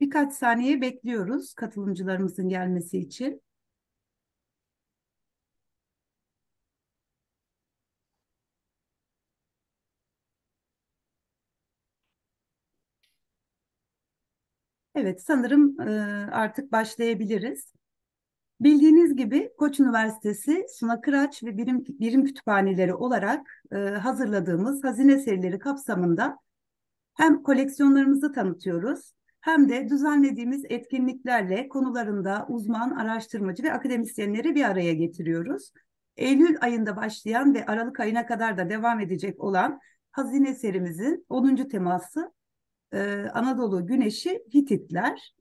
Birkaç saniye bekliyoruz katılımcılarımızın gelmesi için. Evet, sanırım artık başlayabiliriz. Bildiğiniz gibi Koç Üniversitesi Suna Kıraç ve Birim, Birim Kütüphaneleri olarak e, hazırladığımız hazine serileri kapsamında hem koleksiyonlarımızı tanıtıyoruz hem de düzenlediğimiz etkinliklerle konularında uzman, araştırmacı ve akademisyenleri bir araya getiriyoruz. Eylül ayında başlayan ve Aralık ayına kadar da devam edecek olan hazine serimizin 10. teması e, Anadolu Güneşi Hititler.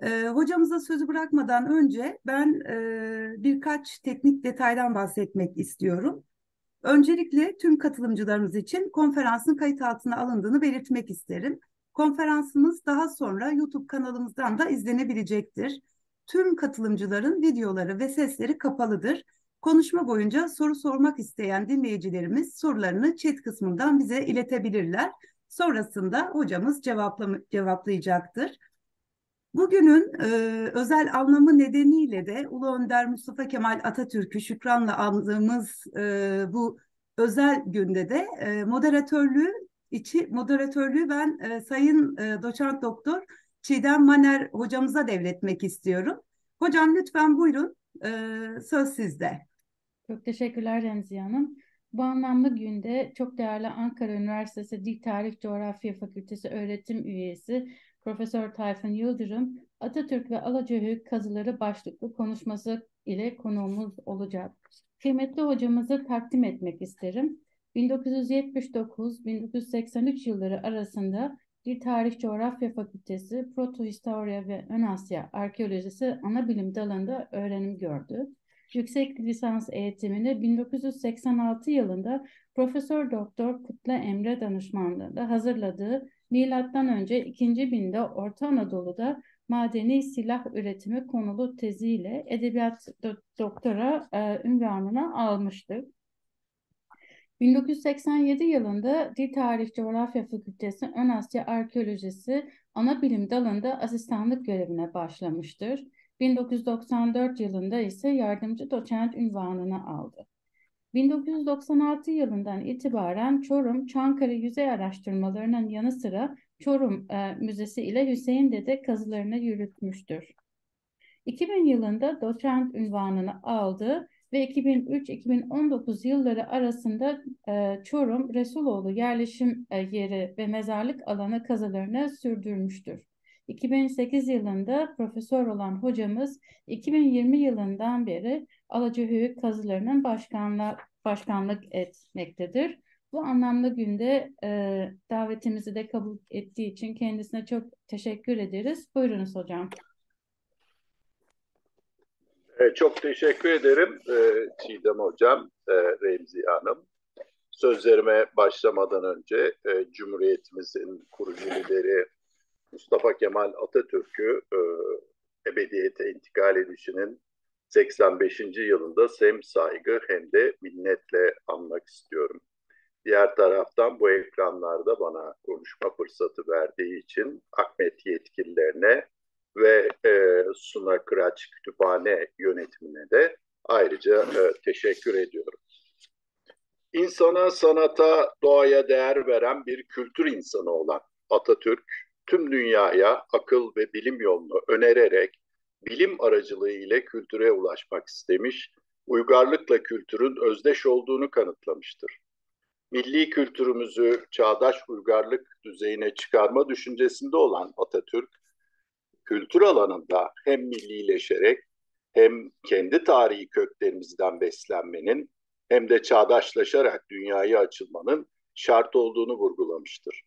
E, hocamıza sözü bırakmadan önce ben e, birkaç teknik detaydan bahsetmek istiyorum. Öncelikle tüm katılımcılarımız için konferansın kayıt altına alındığını belirtmek isterim. Konferansımız daha sonra YouTube kanalımızdan da izlenebilecektir. Tüm katılımcıların videoları ve sesleri kapalıdır. Konuşma boyunca soru sormak isteyen dinleyicilerimiz sorularını chat kısmından bize iletebilirler. Sonrasında hocamız cevapla, cevaplayacaktır. Bugünün e, özel anlamı nedeniyle de Ulu Önder Mustafa Kemal Atatürk'ü şükranla andığımız e, bu özel günde de e, moderatörlüğü içi moderatörlüğü ben e, Sayın e, Doçent Doktor Çiğdem Maner hocamıza devretmek istiyorum. Hocam lütfen buyurun e, söz sizde. Çok teşekkürler Remziye Hanım. Bu anlamlı günde çok değerli Ankara Üniversitesi Dil Tarih Coğrafya Fakültesi öğretim üyesi Profesör Tayfun Yıldırım Atatürk ve Alacahöyük kazıları başlıklı konuşması ile konuğumuz olacak. Kıymetli hocamızı takdim etmek isterim. 1979-1983 yılları arasında Dil Tarih Coğrafya Fakültesi Protohistorya ve Ön Asya Arkeolojisi ana bilim dalında öğrenim gördü. Yüksek lisans eğitimini 1986 yılında Profesör Doktor Kutla Emre danışmanlığında hazırladığı milattan önce 2. binde Orta Anadolu'da madeni silah üretimi konulu teziyle edebiyat doktora e, ünvanını almıştır. 1987 yılında Dil Tarih Coğrafya Fakültesi Ön Asya Arkeolojisi ana bilim dalında asistanlık görevine başlamıştır. 1994 yılında ise yardımcı doçent ünvanını aldı. 1996 yılından itibaren Çorum Çankırı Yüzey Araştırmalarının yanı sıra Çorum e, Müzesi ile Hüseyin Dede kazılarını yürütmüştür. 2000 yılında doçent ünvanını aldı ve 2003-2019 yılları arasında e, Çorum Resuloğlu yerleşim e, yeri ve mezarlık alanı kazılarını sürdürmüştür. 2008 yılında profesör olan hocamız 2020 yılından beri Alacahöyük kazılarının başkanlık, başkanlık etmektedir. Bu anlamda günde e, davetimizi de kabul ettiği için kendisine çok teşekkür ederiz. Buyurunuz hocam. E, çok teşekkür ederim e, Çiğdem Hocam, e, Remzi Hanım. Sözlerime başlamadan önce Cumhuriyetimizin kurucu lideri Mustafa Kemal Atatürk'ü ebediyete intikal edişinin 85. yılında hem saygı hem de minnetle anmak istiyorum. Diğer taraftan bu ekranlarda bana konuşma fırsatı verdiği için Ahmet yetkililerine ve e, Suna Kıraç Kütüphane yönetimine de ayrıca e, teşekkür ediyorum. İnsana, sanata, doğaya değer veren bir kültür insanı olan Atatürk, tüm dünyaya akıl ve bilim yolunu önererek bilim aracılığı ile kültüre ulaşmak istemiş, uygarlıkla kültürün özdeş olduğunu kanıtlamıştır. Milli kültürümüzü çağdaş uygarlık düzeyine çıkarma düşüncesinde olan Atatürk, kültür alanında hem millileşerek hem kendi tarihi köklerimizden beslenmenin hem de çağdaşlaşarak dünyaya açılmanın şart olduğunu vurgulamıştır.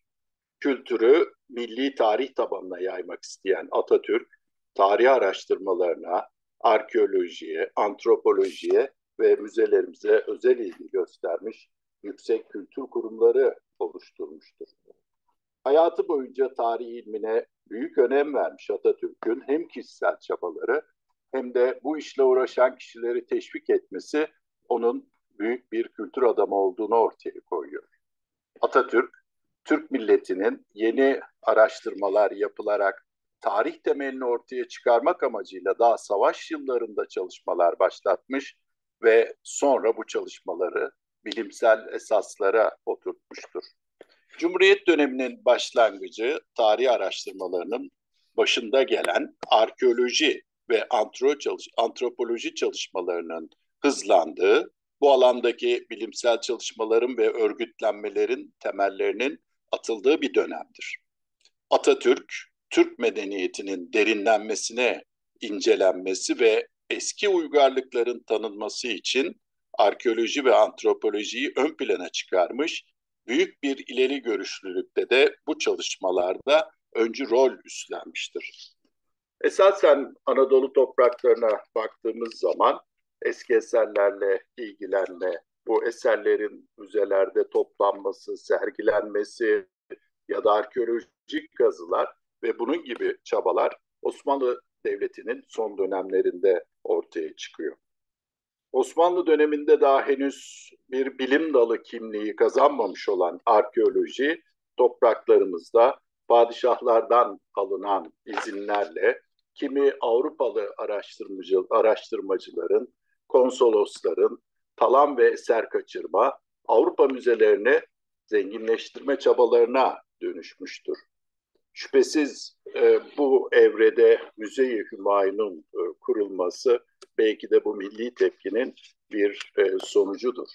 Kültürü milli tarih tabanına yaymak isteyen Atatürk, tarih araştırmalarına, arkeolojiye, antropolojiye ve müzelerimize özel ilgi göstermiş yüksek kültür kurumları oluşturmuştur. Hayatı boyunca tarih ilmine büyük önem vermiş Atatürk'ün hem kişisel çabaları hem de bu işle uğraşan kişileri teşvik etmesi onun büyük bir kültür adamı olduğunu ortaya koyuyor. Atatürk Türk milletinin yeni araştırmalar yapılarak tarih temelini ortaya çıkarmak amacıyla daha savaş yıllarında çalışmalar başlatmış ve sonra bu çalışmaları bilimsel esaslara oturtmuştur. Cumhuriyet döneminin başlangıcı tarih araştırmalarının başında gelen arkeoloji ve antropoloji çalışmalarının hızlandığı, bu alandaki bilimsel çalışmaların ve örgütlenmelerin temellerinin atıldığı bir dönemdir. Atatürk, Türk medeniyetinin derinlenmesine incelenmesi ve eski uygarlıkların tanınması için arkeoloji ve antropolojiyi ön plana çıkarmış, büyük bir ileri görüşlülükte de bu çalışmalarda öncü rol üstlenmiştir. Esasen Anadolu topraklarına baktığımız zaman eski eserlerle ilgilenme, bu eserlerin müzelerde toplanması, sergilenmesi ya da arkeolojik kazılar ve bunun gibi çabalar Osmanlı Devleti'nin son dönemlerinde ortaya çıkıyor. Osmanlı döneminde daha henüz bir bilim dalı kimliği kazanmamış olan arkeoloji topraklarımızda padişahlardan alınan izinlerle kimi Avrupalı araştırmacı, araştırmacıların, konsolosların talan ve eser kaçırma, Avrupa müzelerine zenginleştirme çabalarına dönüşmüştür. Şüphesiz e, bu evrede Müze-i Hümayun'un e, kurulması belki de bu milli tepkinin bir e, sonucudur.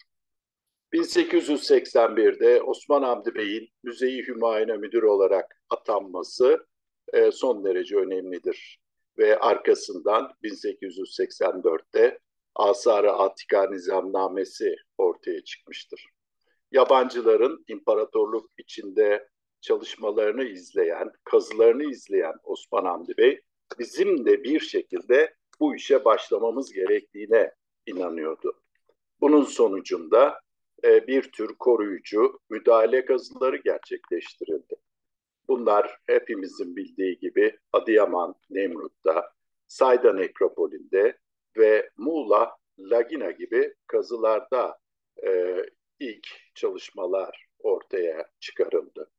1881'de Osman Hamdi Bey'in Müze-i Hümayun'a müdür olarak atanması e, son derece önemlidir. Ve arkasından 1884'te Asar-ı Atika Nizamnamesi ortaya çıkmıştır. Yabancıların imparatorluk içinde çalışmalarını izleyen, kazılarını izleyen Osman Hamdi Bey bizim de bir şekilde bu işe başlamamız gerektiğine inanıyordu. Bunun sonucunda e, bir tür koruyucu müdahale kazıları gerçekleştirildi. Bunlar hepimizin bildiği gibi Adıyaman, Nemrut'ta, Sayda Nekropolü'nde ve Muğla, Lagina gibi kazılarda e, ilk çalışmalar ortaya çıkarıldı.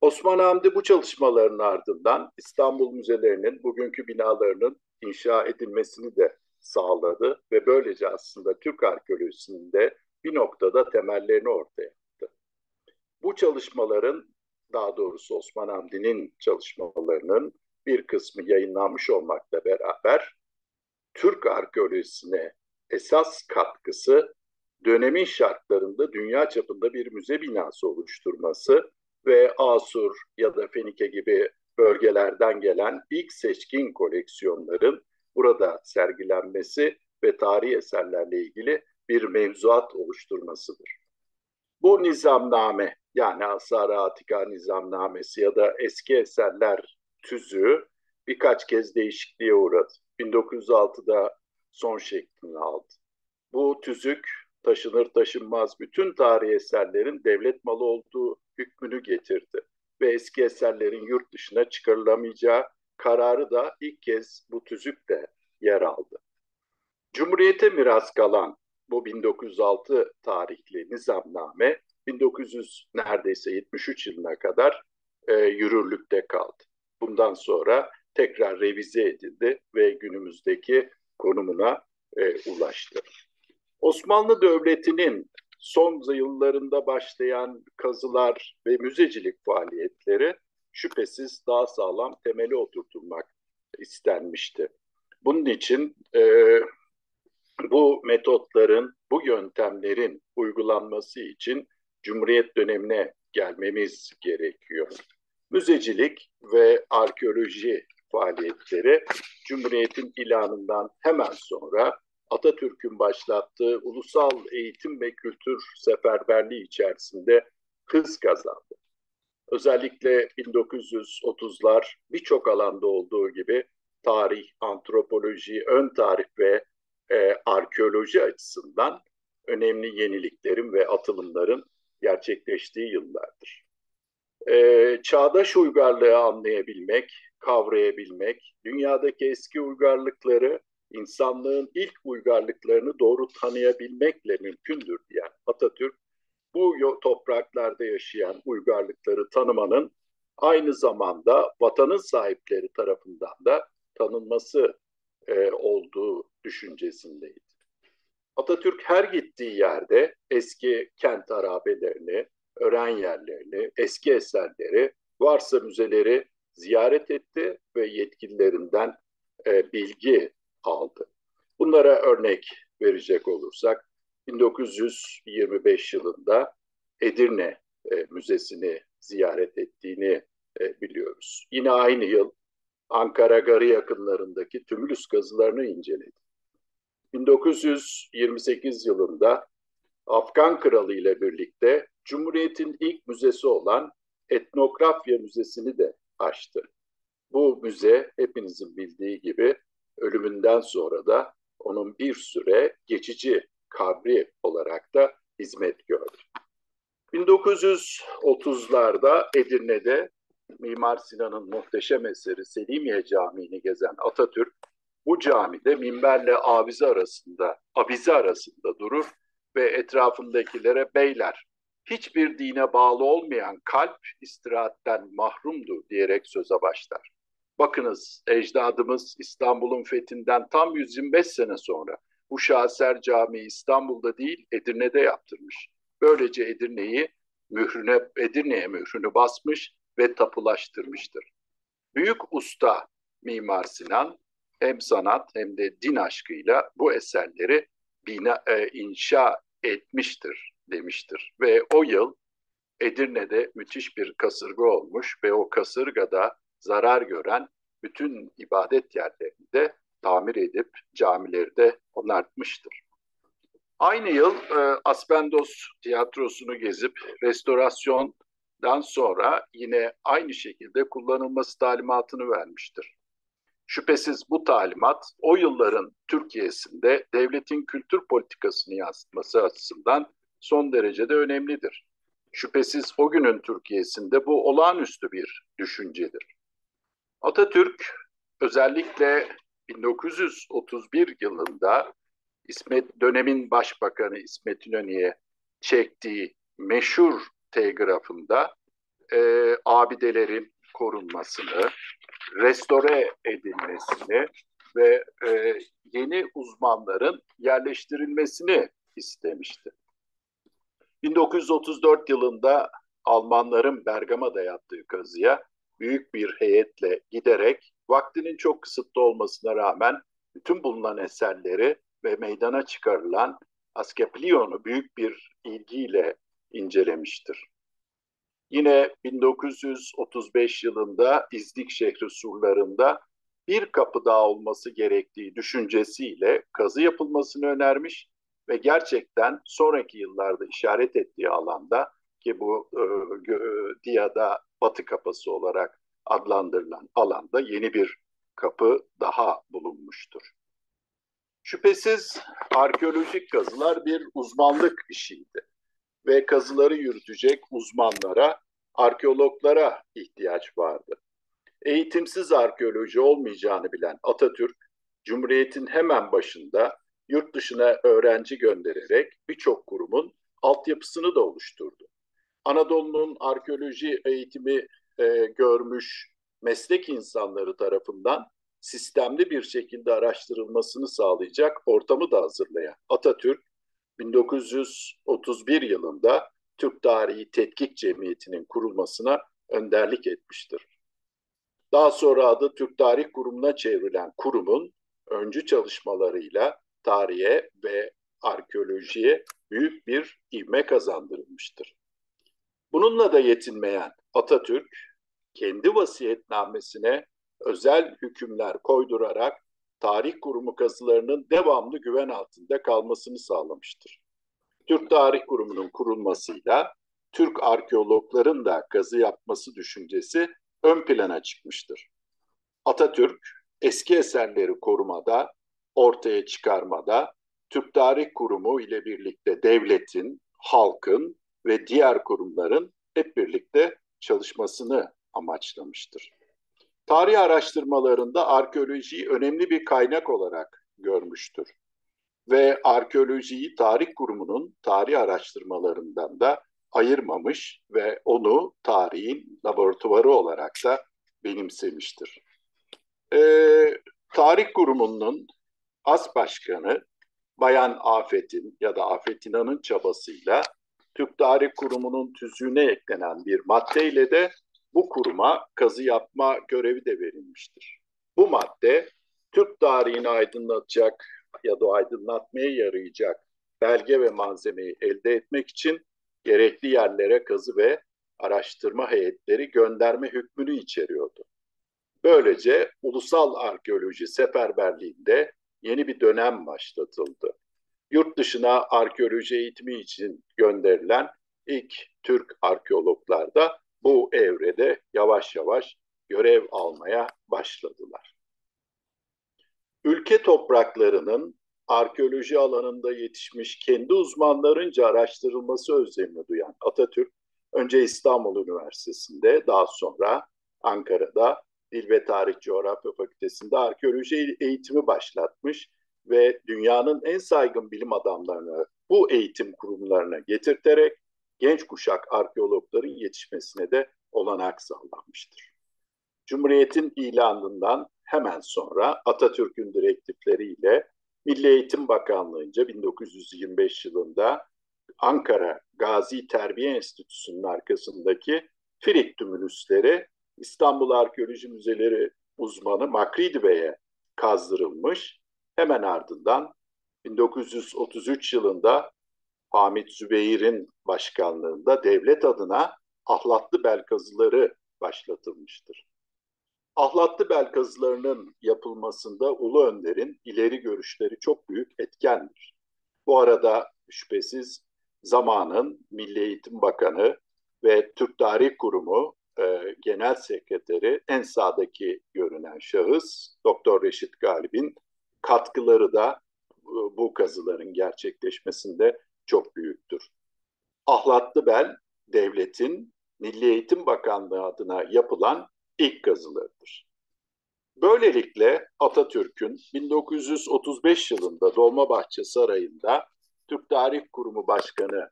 Osman Hamdi bu çalışmaların ardından İstanbul müzelerinin bugünkü binalarının inşa edilmesini de sağladı ve böylece aslında Türk arkeolojisinde bir noktada temellerini ortaya attı. Bu çalışmaların daha doğrusu Osman Hamdi'nin çalışmalarının bir kısmı yayınlanmış olmakla beraber Türk arkeolojisine esas katkısı dönemin şartlarında dünya çapında bir müze binası oluşturması ve Asur ya da Fenike gibi bölgelerden gelen ilk seçkin koleksiyonların burada sergilenmesi ve tarihi eserlerle ilgili bir mevzuat oluşturmasıdır. Bu nizamname yani Asar-ı Atika nizamnamesi ya da eski eserler tüzüğü birkaç kez değişikliğe uğradı. 1906'da son şeklini aldı. Bu tüzük taşınır taşınmaz bütün tarihi eserlerin devlet malı olduğu hükmünü getirdi ve eski eserlerin yurt dışına çıkarılamayacağı kararı da ilk kez bu tüzükte yer aldı. Cumhuriyete miras kalan bu 1906 tarihli nizamname 1900 neredeyse 73 yılına kadar e, yürürlükte kaldı. Bundan sonra tekrar revize edildi ve günümüzdeki konumuna e, ulaştı. Osmanlı Devleti'nin son yıllarında başlayan kazılar ve müzecilik faaliyetleri şüphesiz daha sağlam temeli oturtulmak istenmişti. Bunun için e, bu metotların, bu yöntemlerin uygulanması için Cumhuriyet dönemine gelmemiz gerekiyor. Müzecilik ve arkeoloji faaliyetleri Cumhuriyet'in ilanından hemen sonra Atatürk'ün başlattığı ulusal eğitim ve kültür seferberliği içerisinde hız kazandı. Özellikle 1930'lar birçok alanda olduğu gibi tarih, antropoloji, ön tarih ve e, arkeoloji açısından önemli yeniliklerin ve atılımların gerçekleştiği yıllardır. E, çağdaş uygarlığı anlayabilmek, kavrayabilmek, dünyadaki eski uygarlıkları insanlığın ilk uygarlıklarını doğru tanıyabilmekle mümkündür diyen Atatürk bu topraklarda yaşayan uygarlıkları tanımanın aynı zamanda vatanın sahipleri tarafından da tanınması e, olduğu düşüncesindeydi. Atatürk her gittiği yerde eski kent harabelerini, öğren yerlerini, eski eserleri, varsa müzeleri ziyaret etti ve yetkililerinden e, bilgi aldı. Bunlara örnek verecek olursak 1925 yılında Edirne e, Müzesi'ni ziyaret ettiğini e, biliyoruz. Yine aynı yıl Ankara Garı yakınlarındaki tümülüs kazılarını inceledi. 1928 yılında Afgan Kralı ile birlikte Cumhuriyet'in ilk müzesi olan Etnografya Müzesi'ni de açtı. Bu müze hepinizin bildiği gibi ölümünden sonra da onun bir süre geçici kabri olarak da hizmet gördü. 1930'larda Edirne'de Mimar Sinan'ın muhteşem eseri Selimiye Camii'ni gezen Atatürk bu camide minberle avize arasında, abize arasında durur ve etrafındakilere beyler hiçbir dine bağlı olmayan kalp istirahatten mahrumdu diyerek söze başlar. Bakınız ecdadımız İstanbul'un fethinden tam 125 sene sonra bu Şaser Camii İstanbul'da değil Edirne'de yaptırmış. Böylece Edirne'yi mührüne, Edirne'ye mührünü basmış ve tapulaştırmıştır. Büyük usta Mimar Sinan hem sanat hem de din aşkıyla bu eserleri bina, e, inşa etmiştir demiştir. Ve o yıl Edirne'de müthiş bir kasırga olmuş ve o kasırgada zarar gören bütün ibadet yerlerini de tamir edip camileri de onartmıştır. Aynı yıl e, Aspendos tiyatrosunu gezip restorasyondan sonra yine aynı şekilde kullanılması talimatını vermiştir. Şüphesiz bu talimat o yılların Türkiye'sinde devletin kültür politikasını yansıtması açısından son derecede önemlidir. Şüphesiz o günün Türkiye'sinde bu olağanüstü bir düşüncedir. Atatürk özellikle 1931 yılında İsmet dönemin başbakanı İsmet İnönü'ye çektiği meşhur telgrafında e, abidelerin korunmasını, restore edilmesini ve e, yeni uzmanların yerleştirilmesini istemişti. 1934 yılında Almanların Bergama'da yaptığı kazıya büyük bir heyetle giderek vaktinin çok kısıtlı olmasına rağmen bütün bulunan eserleri ve meydana çıkarılan Asclepios'u büyük bir ilgiyle incelemiştir. Yine 1935 yılında İznik şehri surlarında bir kapı daha olması gerektiği düşüncesiyle kazı yapılmasını önermiş ve gerçekten sonraki yıllarda işaret ettiği alanda ki bu e, e, Diya'da Batı kapısı olarak adlandırılan alanda yeni bir kapı daha bulunmuştur. Şüphesiz arkeolojik kazılar bir uzmanlık işiydi ve kazıları yürütecek uzmanlara, arkeologlara ihtiyaç vardı. Eğitimsiz arkeoloji olmayacağını bilen Atatürk, Cumhuriyet'in hemen başında yurt dışına öğrenci göndererek birçok kurumun altyapısını da oluşturdu. Anadolu'nun arkeoloji eğitimi e, görmüş meslek insanları tarafından sistemli bir şekilde araştırılmasını sağlayacak ortamı da hazırlayan Atatürk 1931 yılında Türk Tarihi Tetkik Cemiyeti'nin kurulmasına önderlik etmiştir. Daha sonra adı Türk Tarih Kurumu'na çevrilen kurumun öncü çalışmalarıyla tarihe ve arkeolojiye büyük bir ivme kazandırılmıştır. Bununla da yetinmeyen Atatürk kendi vasiyetnamesine özel hükümler koydurarak tarih kurumu kazılarının devamlı güven altında kalmasını sağlamıştır. Türk Tarih Kurumu'nun kurulmasıyla Türk arkeologların da kazı yapması düşüncesi ön plana çıkmıştır. Atatürk eski eserleri korumada, ortaya çıkarmada Türk Tarih Kurumu ile birlikte devletin, halkın ve diğer kurumların hep birlikte çalışmasını amaçlamıştır. Tarih araştırmalarında arkeolojiyi önemli bir kaynak olarak görmüştür. ve arkeolojiyi tarih kurumunun tarih araştırmalarından da ayırmamış ve onu tarihin laboratuvarı olarak da benimsemiştir. Ee, tarih kurumunun as başkanı Bayan Afet'in ya da Afetina'nın çabasıyla Türk Tarih Kurumu'nun tüzüğüne eklenen bir maddeyle de bu kuruma kazı yapma görevi de verilmiştir. Bu madde Türk tarihini aydınlatacak ya da aydınlatmaya yarayacak belge ve malzemeyi elde etmek için gerekli yerlere kazı ve araştırma heyetleri gönderme hükmünü içeriyordu. Böylece ulusal arkeoloji seferberliğinde yeni bir dönem başlatıldı. Yurt dışına arkeoloji eğitimi için gönderilen ilk Türk arkeologlar da bu evrede yavaş yavaş görev almaya başladılar. Ülke topraklarının arkeoloji alanında yetişmiş kendi uzmanlarınca araştırılması özlemini duyan Atatürk, önce İstanbul Üniversitesi'nde, daha sonra Ankara'da Dil ve Tarih Coğrafya Fakültesi'nde arkeoloji eğitimi başlatmış ve dünyanın en saygın bilim adamlarını bu eğitim kurumlarına getirterek genç kuşak arkeologların yetişmesine de olanak sağlanmıştır. Cumhuriyet'in ilanından hemen sonra Atatürk'ün direktifleriyle Milli Eğitim Bakanlığı'nca 1925 yılında Ankara Gazi Terbiye Enstitüsü'nün arkasındaki Firik Tümülüsleri İstanbul Arkeoloji Müzeleri uzmanı Makridi Bey'e kazdırılmış. Hemen ardından 1933 yılında Hamit Zübeyir'in başkanlığında devlet adına ahlatlı bel kazıları başlatılmıştır. Ahlatlı bel kazılarının yapılmasında Ulu Önder'in ileri görüşleri çok büyük etkendir. Bu arada şüphesiz zamanın Milli Eğitim Bakanı ve Türk Tarih Kurumu e, Genel Sekreteri en sağdaki görünen şahıs Doktor Reşit Galip'in katkıları da bu, bu kazıların gerçekleşmesinde çok büyüktür. Ahlatlı Bel devletin Milli Eğitim Bakanlığı adına yapılan ilk kazılarıdır. Böylelikle Atatürk'ün 1935 yılında Dolmabahçe Sarayı'nda Türk Tarih Kurumu Başkanı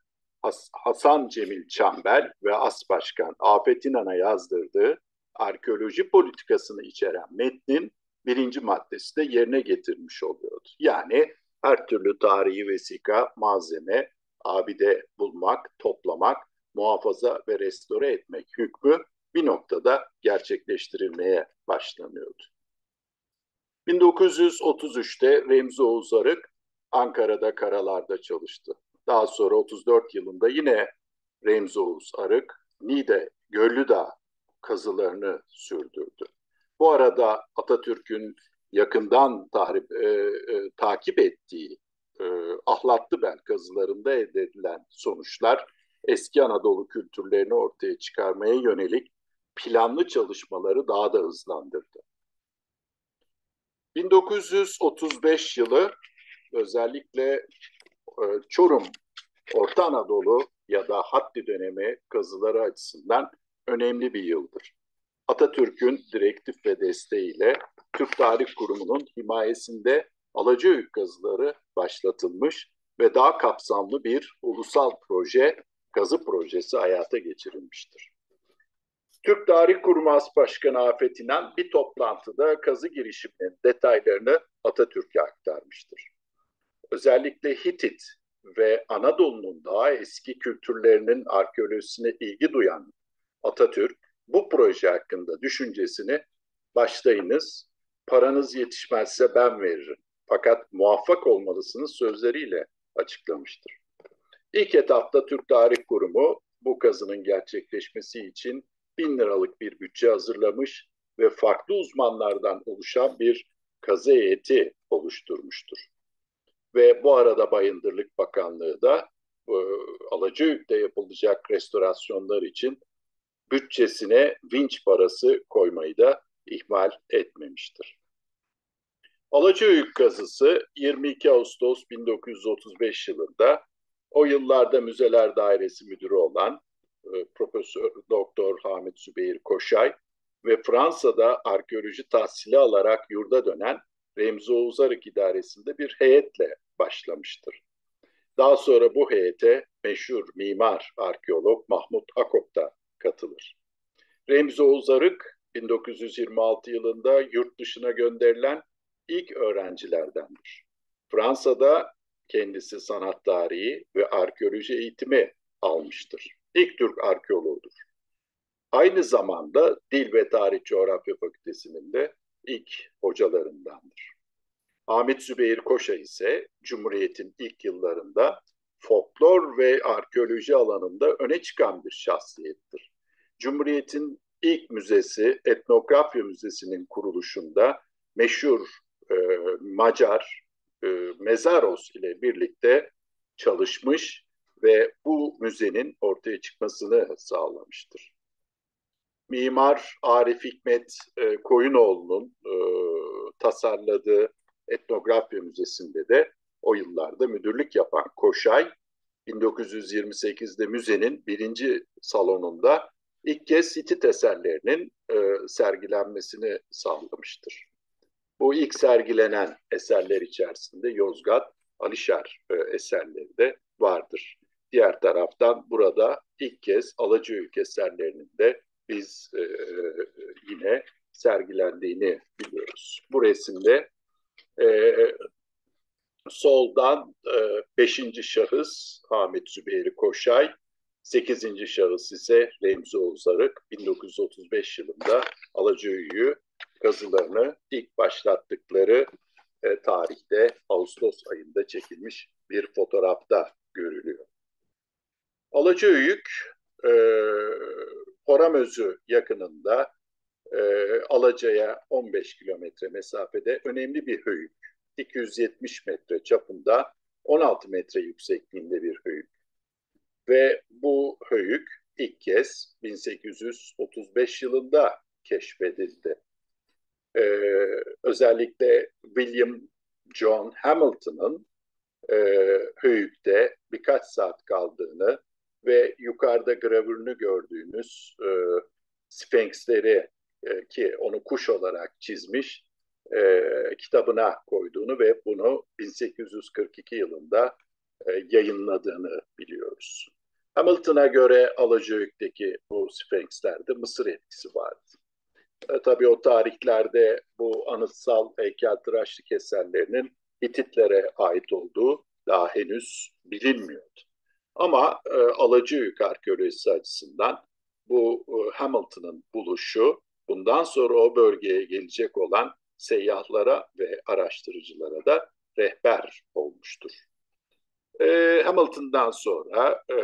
Hasan Cemil Çambel ve As Başkan Afet İnan'a yazdırdığı arkeoloji politikasını içeren metnin birinci maddesi de yerine getirmiş oluyordu. Yani her türlü tarihi vesika, malzeme, abide bulmak, toplamak, muhafaza ve restore etmek hükmü bir noktada gerçekleştirilmeye başlanıyordu. 1933'te Remzi Oğuz Arık Ankara'da karalarda çalıştı. Daha sonra 34 yılında yine Remzi Oğuz Arık Nide Göllüdağ kazılarını sürdürdü. Bu arada Atatürk'ün yakından tahrip, e, e, takip ettiği e, ahlatlı bel kazılarında elde edilen sonuçlar eski Anadolu kültürlerini ortaya çıkarmaya yönelik planlı çalışmaları daha da hızlandırdı. 1935 yılı özellikle e, Çorum, Orta Anadolu ya da Haddi dönemi kazıları açısından önemli bir yıldır. Atatürk'ün direktif ve desteğiyle Türk Tarih Kurumu'nun himayesinde Alacıöyük kazıları başlatılmış ve daha kapsamlı bir ulusal proje, kazı projesi hayata geçirilmiştir. Türk Tarih Kurumu As Başkanı Afet İnan bir toplantıda kazı girişiminin detaylarını Atatürk'e aktarmıştır. Özellikle Hitit ve Anadolu'nun daha eski kültürlerinin arkeolojisine ilgi duyan Atatürk bu proje hakkında düşüncesini başlayınız, paranız yetişmezse ben veririm. Fakat muvaffak olmalısınız sözleriyle açıklamıştır. İlk etapta Türk Tarih Kurumu bu kazının gerçekleşmesi için bin liralık bir bütçe hazırlamış ve farklı uzmanlardan oluşan bir kazı heyeti oluşturmuştur. Ve bu arada Bayındırlık Bakanlığı da e, Alacıöyük'te yapılacak restorasyonlar için bütçesine vinç parası koymayı da ihmal etmemiştir. Alacıöyük kazısı 22 Ağustos 1935 yılında o yıllarda Müzeler Dairesi Müdürü olan e, Profesör Doktor Hamit Sübeyir Koşay ve Fransa'da arkeoloji tahsili alarak yurda dönen Remzi Oğuz Arık idaresinde bir heyetle başlamıştır. Daha sonra bu heyete meşhur mimar, arkeolog Mahmut Akop da katılır. Remzi Oğuz Arık 1926 yılında yurt dışına gönderilen ilk öğrencilerdendir. Fransa'da kendisi sanat tarihi ve arkeoloji eğitimi almıştır. İlk Türk arkeoloğudur. Aynı zamanda Dil ve Tarih Coğrafya Fakültesinin de ilk hocalarındandır. Ahmet Zübeyir Koşa ise Cumhuriyet'in ilk yıllarında folklor ve arkeoloji alanında öne çıkan bir şahsiyettir. Cumhuriyet'in ilk müzesi Etnografya Müzesi'nin kuruluşunda meşhur e, Macar e, Mezaros ile birlikte çalışmış ve bu müzenin ortaya çıkmasını sağlamıştır. Mimar Arif Hikmet e, Koyunoğlu'nun e, tasarladığı Etnografya Müzesi'nde de o yıllarda müdürlük yapan Koşay, 1928'de müzenin birinci salonunda ilk kez Hitit eserlerinin e, sergilenmesini sağlamıştır. Bu ilk sergilenen eserler içerisinde Yozgat, Alişar e, eserleri de vardır. Diğer taraftan burada ilk kez Alacıöyük eserlerinin de biz e, yine sergilendiğini biliyoruz. Bu resimde e, soldan e, beşinci şahıs Ahmet Zübeyri Koşay, sekizinci şahıs ise Remzi Oğuzarık 1935 yılında Alacıöyük'ü kazılarını ilk başlattıkları e, tarihte Ağustos ayında çekilmiş bir fotoğrafta görülüyor. Alacıöyük e, Horamözü yakınında e, Alaca'ya 15 kilometre mesafede önemli bir höyük. 270 metre çapında 16 metre yüksekliğinde bir höyük. Ve bu höyük ilk kez 1835 yılında keşfedildi. Ee, özellikle William John Hamilton'ın e, höyükte birkaç saat kaldığını ve yukarıda gravürünü gördüğünüz e, Sphinxleri e, ki onu kuş olarak çizmiş e, kitabına koyduğunu ve bunu 1842 yılında e, yayınladığını biliyoruz. Hamilton'a göre Alacıöyük'teki bu Sphinxlerde Mısır etkisi vardı. E, tabii o tarihlerde bu anıtsal heykeltıraşlık eserlerinin Hititlere ait olduğu daha henüz bilinmiyordu. Ama e, Alacıöyük arkeolojisi açısından bu e, Hamilton'ın buluşu bundan sonra o bölgeye gelecek olan seyyahlara ve araştırıcılara da rehber olmuştur. E, Hamilton'dan sonra e,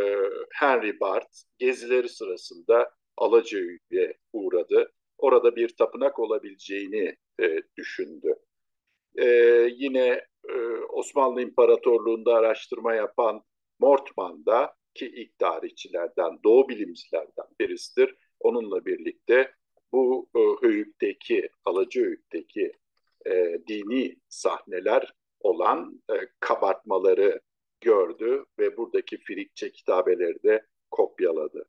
Henry Bart gezileri sırasında Alacıöyük'e uğradı. Orada bir tapınak olabileceğini e, düşündü. E, yine e, Osmanlı İmparatorluğu'nda araştırma yapan Mortman da ki ilk tarihçilerden, doğu bilimcilerden birisidir. Onunla birlikte bu e, höyükteki, Alacıöyük'teki e, dini sahneler olan e, kabartmaları gördü ve buradaki Frikçe kitabeleri de kopyaladı.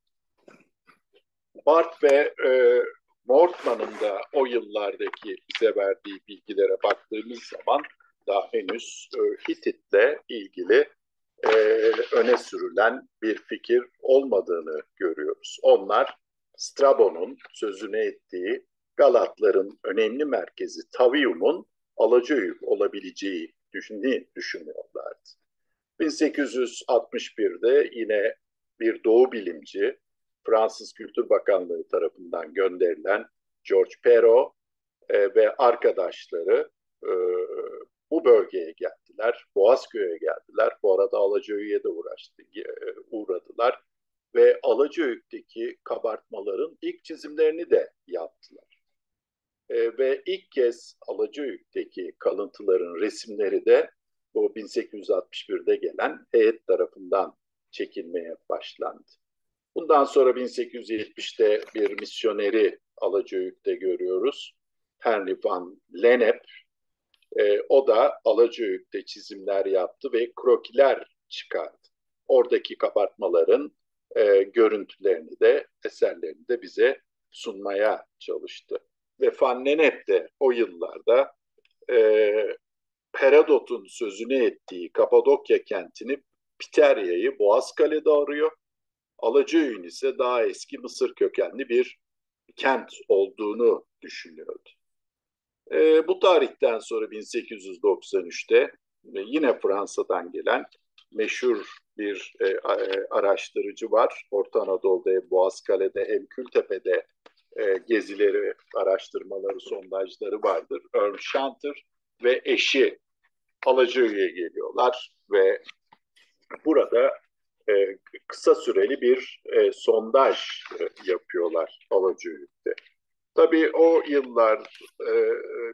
Bart ve e, Mortman'ın da o yıllardaki bize verdiği bilgilere baktığımız zaman daha henüz e, Hitit'le ilgili e, öne sürülen bir fikir olmadığını görüyoruz. Onlar Strabo'nun sözünü ettiği Galatların önemli merkezi Tavium'un Alacıöyük olabileceği düşündüğünü düşünüyorlardı. 1861'de yine bir doğu bilimci Fransız Kültür Bakanlığı tarafından gönderilen George Perrault e, ve arkadaşları e, bu bölgeye geldiler. Boğazköy'e geldiler. Bu arada Alacıöyük'e de uğraştı, e, uğradılar. Ve Alacıöyük'teki kabartmaların ilk çizimlerini de yaptılar. E, ve ilk kez Alacıöyük'teki kalıntıların resimleri de bu 1861'de gelen heyet tarafından çekilmeye başlandı. Bundan sonra 1870'te bir misyoneri Alacıöyük'te görüyoruz. Henry van Lennep e, o da Alacıöyük'te çizimler yaptı ve krokiler çıkardı. Oradaki kabartmaların e, görüntülerini de, eserlerini de bize sunmaya çalıştı. Ve Fannenet de o yıllarda e, Herodot'un sözünü ettiği Kapadokya kentini Piterya'yı Boğazkale'de arıyor. Alıcıöyün ise daha eski Mısır kökenli bir kent olduğunu düşünüyordu. E, bu tarihten sonra 1893'te e, yine Fransa'dan gelen meşhur bir e, araştırıcı var. Orta Anadolu'da, Boğazkale'de, hem Kültepe'de e, gezileri, araştırmaları, sondajları vardır. Earl Shanter ve eşi Alacıöy'e geliyorlar ve burada e, kısa süreli bir e, sondaj e, yapıyorlar Alacıöy'de. Tabii o yıllar e,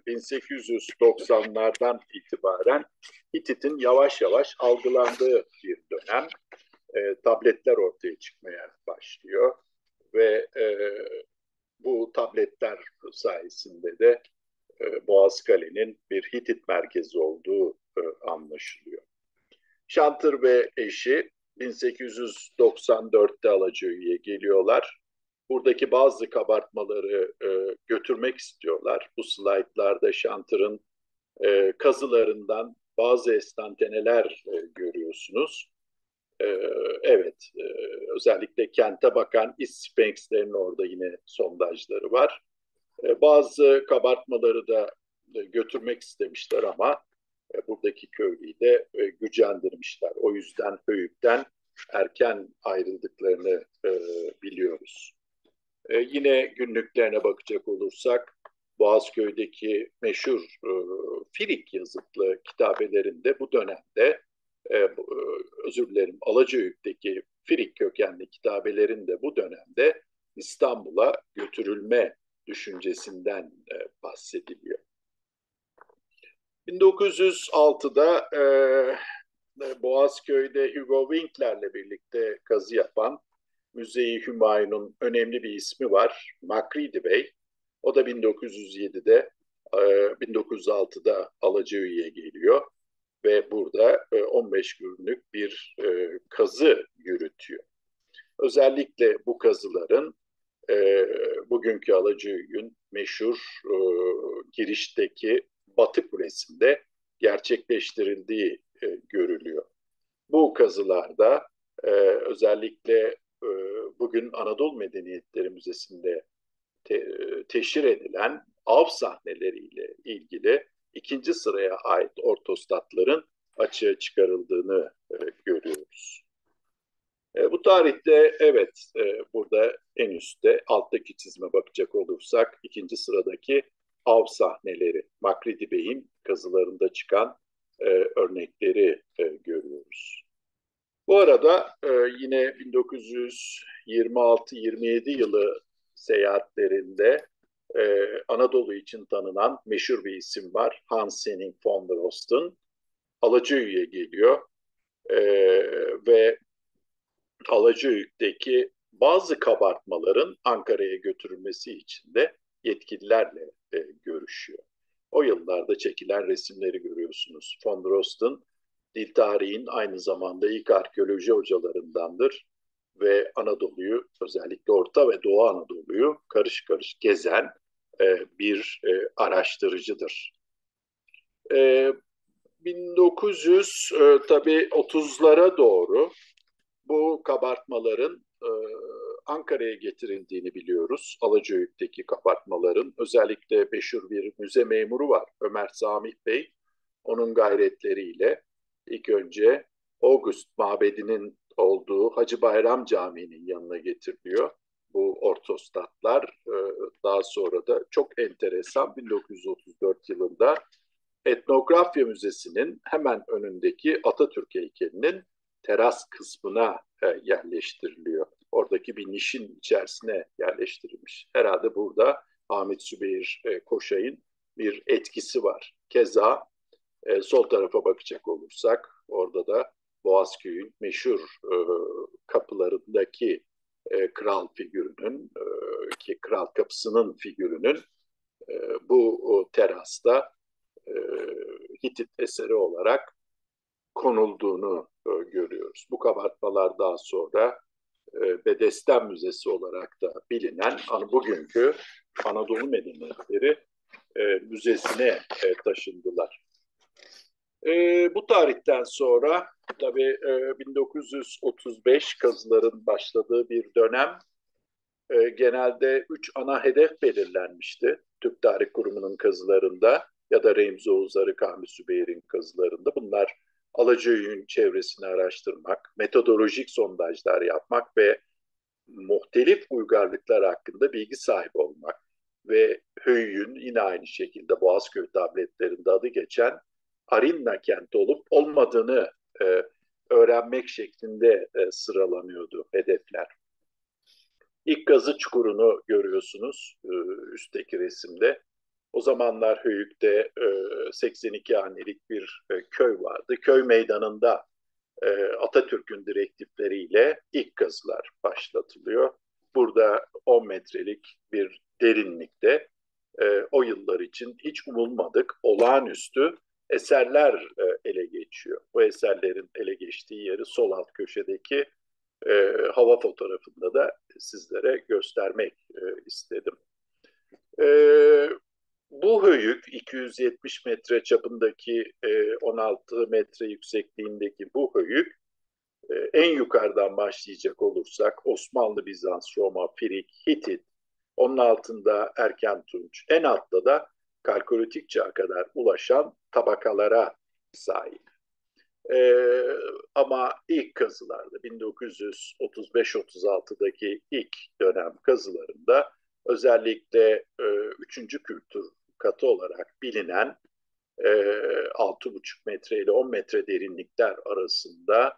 1890'lardan itibaren Hitit'in yavaş yavaş algılandığı bir dönem. E, tabletler ortaya çıkmaya başlıyor ve e, bu tabletler sayesinde de e, Boğazkale'nin bir Hitit merkezi olduğu e, anlaşılıyor. Şantır ve eşi 1894'te Alacıöy'e geliyorlar. Buradaki bazı kabartmaları e, götürmek istiyorlar. Bu slaytlarda Şantır'ın e, kazılarından bazı estanteneler e, görüyorsunuz. E, evet, e, özellikle kente bakan East Sphinx'lerin orada yine sondajları var. E, bazı kabartmaları da e, götürmek istemişler ama e, buradaki köylüyü de gücendirmişler. O yüzden Höyük'ten erken ayrıldıklarını biliyoruz. Yine günlüklerine bakacak olursak Boğazköy'deki meşhur Firik yazıtlı kitabelerinde bu dönemde özür dilerim Alacıöyük'teki Firik kökenli kitabelerinde bu dönemde İstanbul'a götürülme düşüncesinden e, bahsediliyor. 1906'da e, Boğazköy'de Hugo Winkler'le birlikte kazı yapan Müzeyi Hümayun'un önemli bir ismi var. Makridi Bey. O da 1907'de, 1906'da Alacıöy'e geliyor ve burada 15 günlük bir kazı yürütüyor. Özellikle bu kazıların bugünkü Alacıöy'ün meşhur girişteki Batı Kulesi'nde gerçekleştirildiği görülüyor. Bu kazılarda özellikle e, bugün Anadolu Medeniyetleri Müzesi'nde te, teşhir edilen av sahneleriyle ilgili ikinci sıraya ait ortostatların açığa çıkarıldığını e, görüyoruz. E, bu tarihte evet e, burada en üstte alttaki çizime bakacak olursak ikinci sıradaki av sahneleri Makridi Bey'in kazılarında çıkan e, örnekleri e, görüyoruz. Bu arada e, yine 1926-27 yılı seyahatlerinde e, Anadolu için tanınan meşhur bir isim var. Hans Henning von der Osten. Alacıöyük'e geliyor e, ve Alacıöyük'teki bazı kabartmaların Ankara'ya götürülmesi için de yetkililerle e, görüşüyor. O yıllarda çekilen resimleri görüyorsunuz. Von der Osten dil tarihin aynı zamanda ilk arkeoloji hocalarındandır ve Anadolu'yu özellikle Orta ve Doğu Anadolu'yu karış karış gezen e, bir e, araştırıcıdır. E, 1900 e, tabii 30'lara doğru bu kabartmaların e, Ankara'ya getirildiğini biliyoruz. Alacıöyük'teki kabartmaların özellikle meşhur bir müze memuru var Ömer Samih Bey. Onun gayretleriyle ilk önce August mabedinin olduğu Hacı Bayram Camii'nin yanına getiriliyor. Bu ortostatlar e, daha sonra da çok enteresan 1934 yılında Etnografya Müzesi'nin hemen önündeki Atatürk heykelinin teras kısmına e, yerleştiriliyor. Oradaki bir nişin içerisine yerleştirilmiş. Herhalde burada Ahmet Sübeyir e, Koşay'ın bir etkisi var. Keza e, sol tarafa bakacak olursak orada da Boğazköy'ün meşhur e, kapılarındaki e, kral figürünün e, ki kral kapısının figürünün e, bu o terasta e, Hitit eseri olarak konulduğunu görüyoruz. Bu kabartmalar daha sonra e, Bedesten Müzesi olarak da bilinen bugünkü Anadolu Medeniyetleri e, Müzesi'ne e, taşındılar. E, bu tarihten sonra tabii e, 1935 kazıların başladığı bir dönem e, genelde üç ana hedef belirlenmişti. Türk Tarih Kurumu'nun kazılarında ya da Remzi Oğuz Arı Kami Sübeyir'in kazılarında. Bunlar Alacıöy'ün çevresini araştırmak, metodolojik sondajlar yapmak ve muhtelif uygarlıklar hakkında bilgi sahibi olmak ve Höyük'ün yine aynı şekilde Boğazköy tabletlerinde adı geçen Arinna kenti olup olmadığını e, öğrenmek şeklinde e, sıralanıyordu hedefler. İlk gazı çukurunu görüyorsunuz e, üstteki resimde. O zamanlar Höyük'te e, 82 hanelik bir e, köy vardı. Köy meydanında e, Atatürk'ün direktifleriyle ilk kazılar başlatılıyor. Burada 10 metrelik bir derinlikte e, o yıllar için hiç umulmadık olağanüstü eserler e, ele geçiyor. Bu eserlerin ele geçtiği yeri sol alt köşedeki e, hava fotoğrafında da sizlere göstermek e, istedim. E, bu höyük 270 metre çapındaki e, 16 metre yüksekliğindeki bu höyük e, en yukarıdan başlayacak olursak Osmanlı, Bizans, Roma, Firik, Hitit, onun altında Erken Tunç, en altta da Kalkolitik çağa kadar ulaşan tabakalara sahip. Ee, ama ilk kazılarda 1935-36'daki ilk dönem kazılarında özellikle e, üçüncü kültür katı olarak bilinen e, 6,5 metre ile 10 metre derinlikler arasında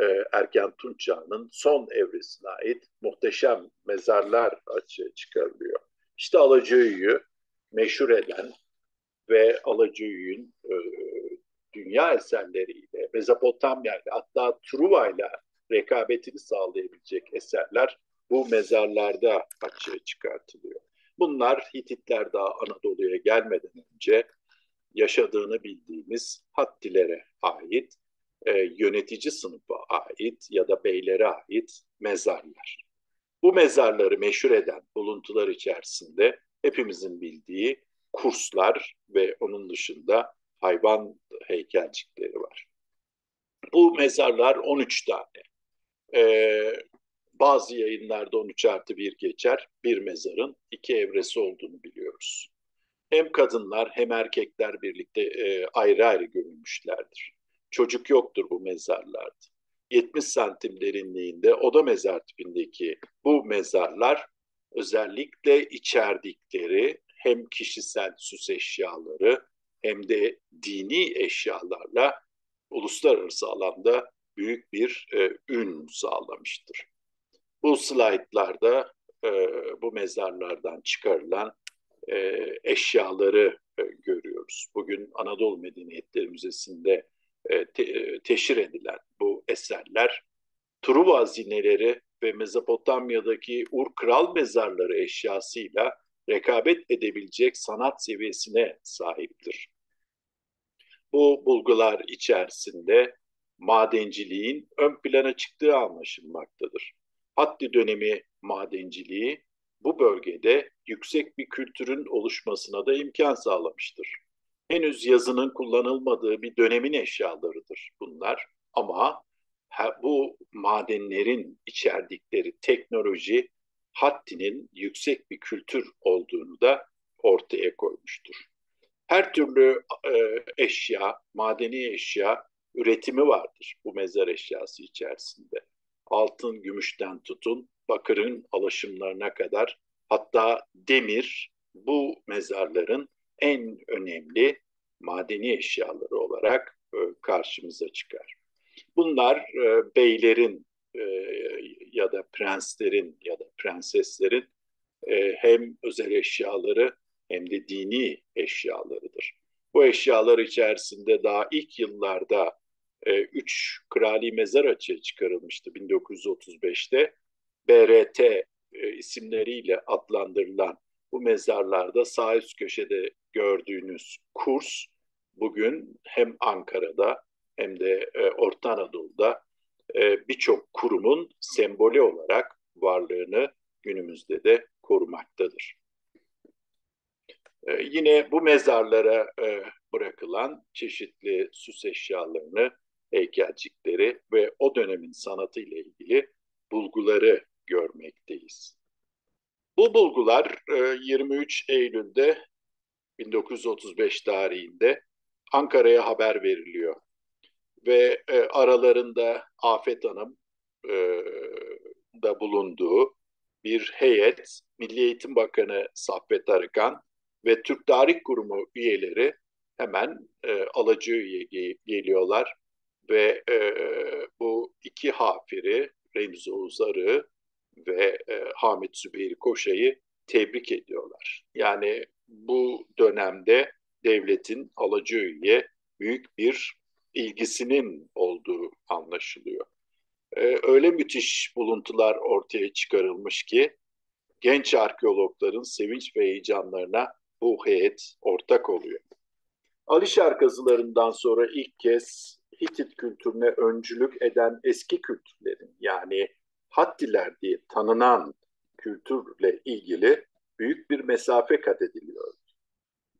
e, Erken Tunç son evresine ait muhteşem mezarlar açığa çıkarılıyor. İşte Alacıöy'ü meşhur eden ve Alacıöy'ün e, dünya eserleriyle, Mezopotamya ile hatta Truva ile rekabetini sağlayabilecek eserler bu mezarlarda açığa çıkartılıyor. Bunlar Hititler daha Anadolu'ya gelmeden önce yaşadığını bildiğimiz Hattilere ait, e, yönetici sınıfa ait ya da beylere ait mezarlar. Bu mezarları meşhur eden buluntular içerisinde hepimizin bildiği kurslar ve onun dışında hayvan heykelcikleri var. Bu mezarlar 13 tane. Ee, bazı yayınlarda 13 artı 1 geçer. Bir mezarın iki evresi olduğunu biliyoruz. Hem kadınlar hem erkekler birlikte e, ayrı ayrı gömülmüşlerdir. Çocuk yoktur bu mezarlarda. 70 santim derinliğinde oda mezar tipindeki bu mezarlar özellikle içerdikleri hem kişisel süs eşyaları hem de dini eşyalarla uluslararası alanda büyük bir e, ün sağlamıştır. Bu slaytlarda e, bu mezarlardan çıkarılan e, eşyaları e, görüyoruz. Bugün Anadolu Medeniyetleri Müzesi'nde e, te, e, teşhir edilen bu eserler Truva hazineleri ve Mezopotamya'daki Ur Kral mezarları eşyasıyla rekabet edebilecek sanat seviyesine sahiptir. Bu bulgular içerisinde madenciliğin ön plana çıktığı anlaşılmaktadır. Haddi dönemi madenciliği bu bölgede yüksek bir kültürün oluşmasına da imkan sağlamıştır. Henüz yazının kullanılmadığı bir dönemin eşyalarıdır bunlar ama bu madenlerin içerdikleri teknoloji haddinin yüksek bir kültür olduğunu da ortaya koymuştur. Her türlü e, eşya, madeni eşya üretimi vardır bu mezar eşyası içerisinde. Altın, gümüşten tutun, bakırın alaşımlarına kadar hatta demir bu mezarların en önemli madeni eşyaları olarak e, karşımıza çıkar. Bunlar e, beylerin e, ya da prenslerin ya da prenseslerin e, hem özel eşyaları hem de dini eşyalarıdır. Bu eşyalar içerisinde daha ilk yıllarda e, üç krali mezar açığa çıkarılmıştı 1935'te. BRT e, isimleriyle adlandırılan bu mezarlarda sağ üst köşede gördüğünüz kurs bugün hem Ankara'da hem de e, Orta Anadolu'da e, birçok kurumun sembolü olarak varlığını günümüzde de korumaktadır. E, yine bu mezarlara e, bırakılan çeşitli süs eşyalarını, heykelcikleri ve o dönemin sanatı ile ilgili bulguları görmekteyiz. Bu bulgular 23 e, Eylül'de 1935 tarihinde Ankara'ya haber veriliyor. Ve e, aralarında Afet Hanım e, da bulunduğu bir heyet, Milli Eğitim Bakanı Saffet Arıkan ve Türk Tarih Kurumu üyeleri hemen e, Alacı'ya geliyorlar ve e, bu iki hafiri Remzi Uzar'ı ve e, Hamit Zübeyir Koşa'yı tebrik ediyorlar. Yani bu dönemde devletin Alacı'ya büyük bir ilgisinin olduğu anlaşılıyor. Ee, öyle müthiş buluntular ortaya çıkarılmış ki genç arkeologların sevinç ve heyecanlarına bu heyet ortak oluyor. Alişer kazılarından sonra ilk kez Hitit kültürüne öncülük eden eski kültürlerin yani Hattiler diye tanınan kültürle ilgili büyük bir mesafe kat ediliyor.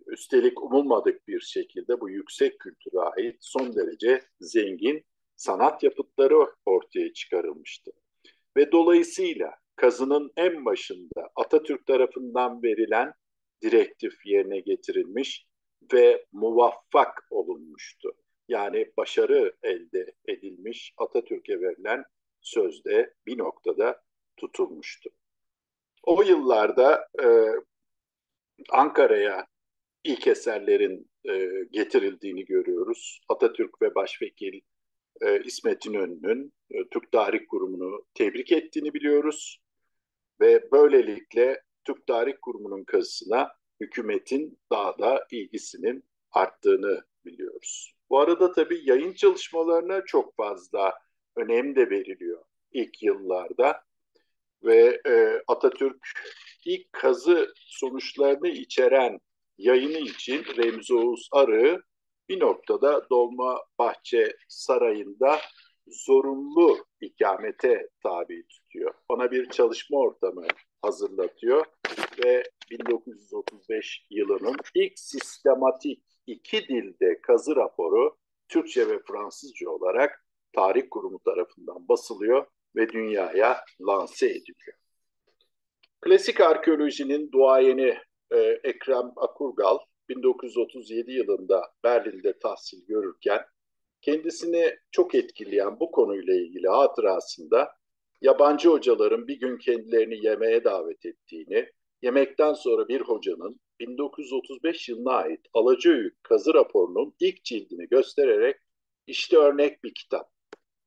Üstelik umulmadık bir şekilde bu yüksek kültüre ait son derece zengin sanat yapıtları ortaya çıkarılmıştı. Ve dolayısıyla kazının en başında Atatürk tarafından verilen direktif yerine getirilmiş ve muvaffak olunmuştu. Yani başarı elde edilmiş Atatürk'e verilen sözde bir noktada tutulmuştu. O yıllarda e, Ankara'ya ilk eserlerin e, getirildiğini görüyoruz. Atatürk ve Başvekil e, İsmet İnönü'nün e, Türk Tarih Kurumu'nu tebrik ettiğini biliyoruz. Ve böylelikle Türk Tarih Kurumu'nun kazısına hükümetin daha da ilgisinin arttığını biliyoruz. Bu arada tabii yayın çalışmalarına çok fazla önem de veriliyor ilk yıllarda ve e, Atatürk ilk kazı sonuçlarını içeren yayını için Remzi Oğuz Arı bir noktada Dolma Bahçe Sarayı'nda zorunlu ikamete tabi tutuyor. Ona bir çalışma ortamı hazırlatıyor ve 1935 yılının ilk sistematik iki dilde kazı raporu Türkçe ve Fransızca olarak Tarih Kurumu tarafından basılıyor ve dünyaya lanse ediliyor. Klasik arkeolojinin duayeni e, Ekrem Akurgal 1937 yılında Berlin'de tahsil görürken kendisini çok etkileyen bu konuyla ilgili hatırasında yabancı hocaların bir gün kendilerini yemeğe davet ettiğini, yemekten sonra bir hocanın 1935 yılına ait Alacıöyük kazı raporunun ilk cildini göstererek işte örnek bir kitap.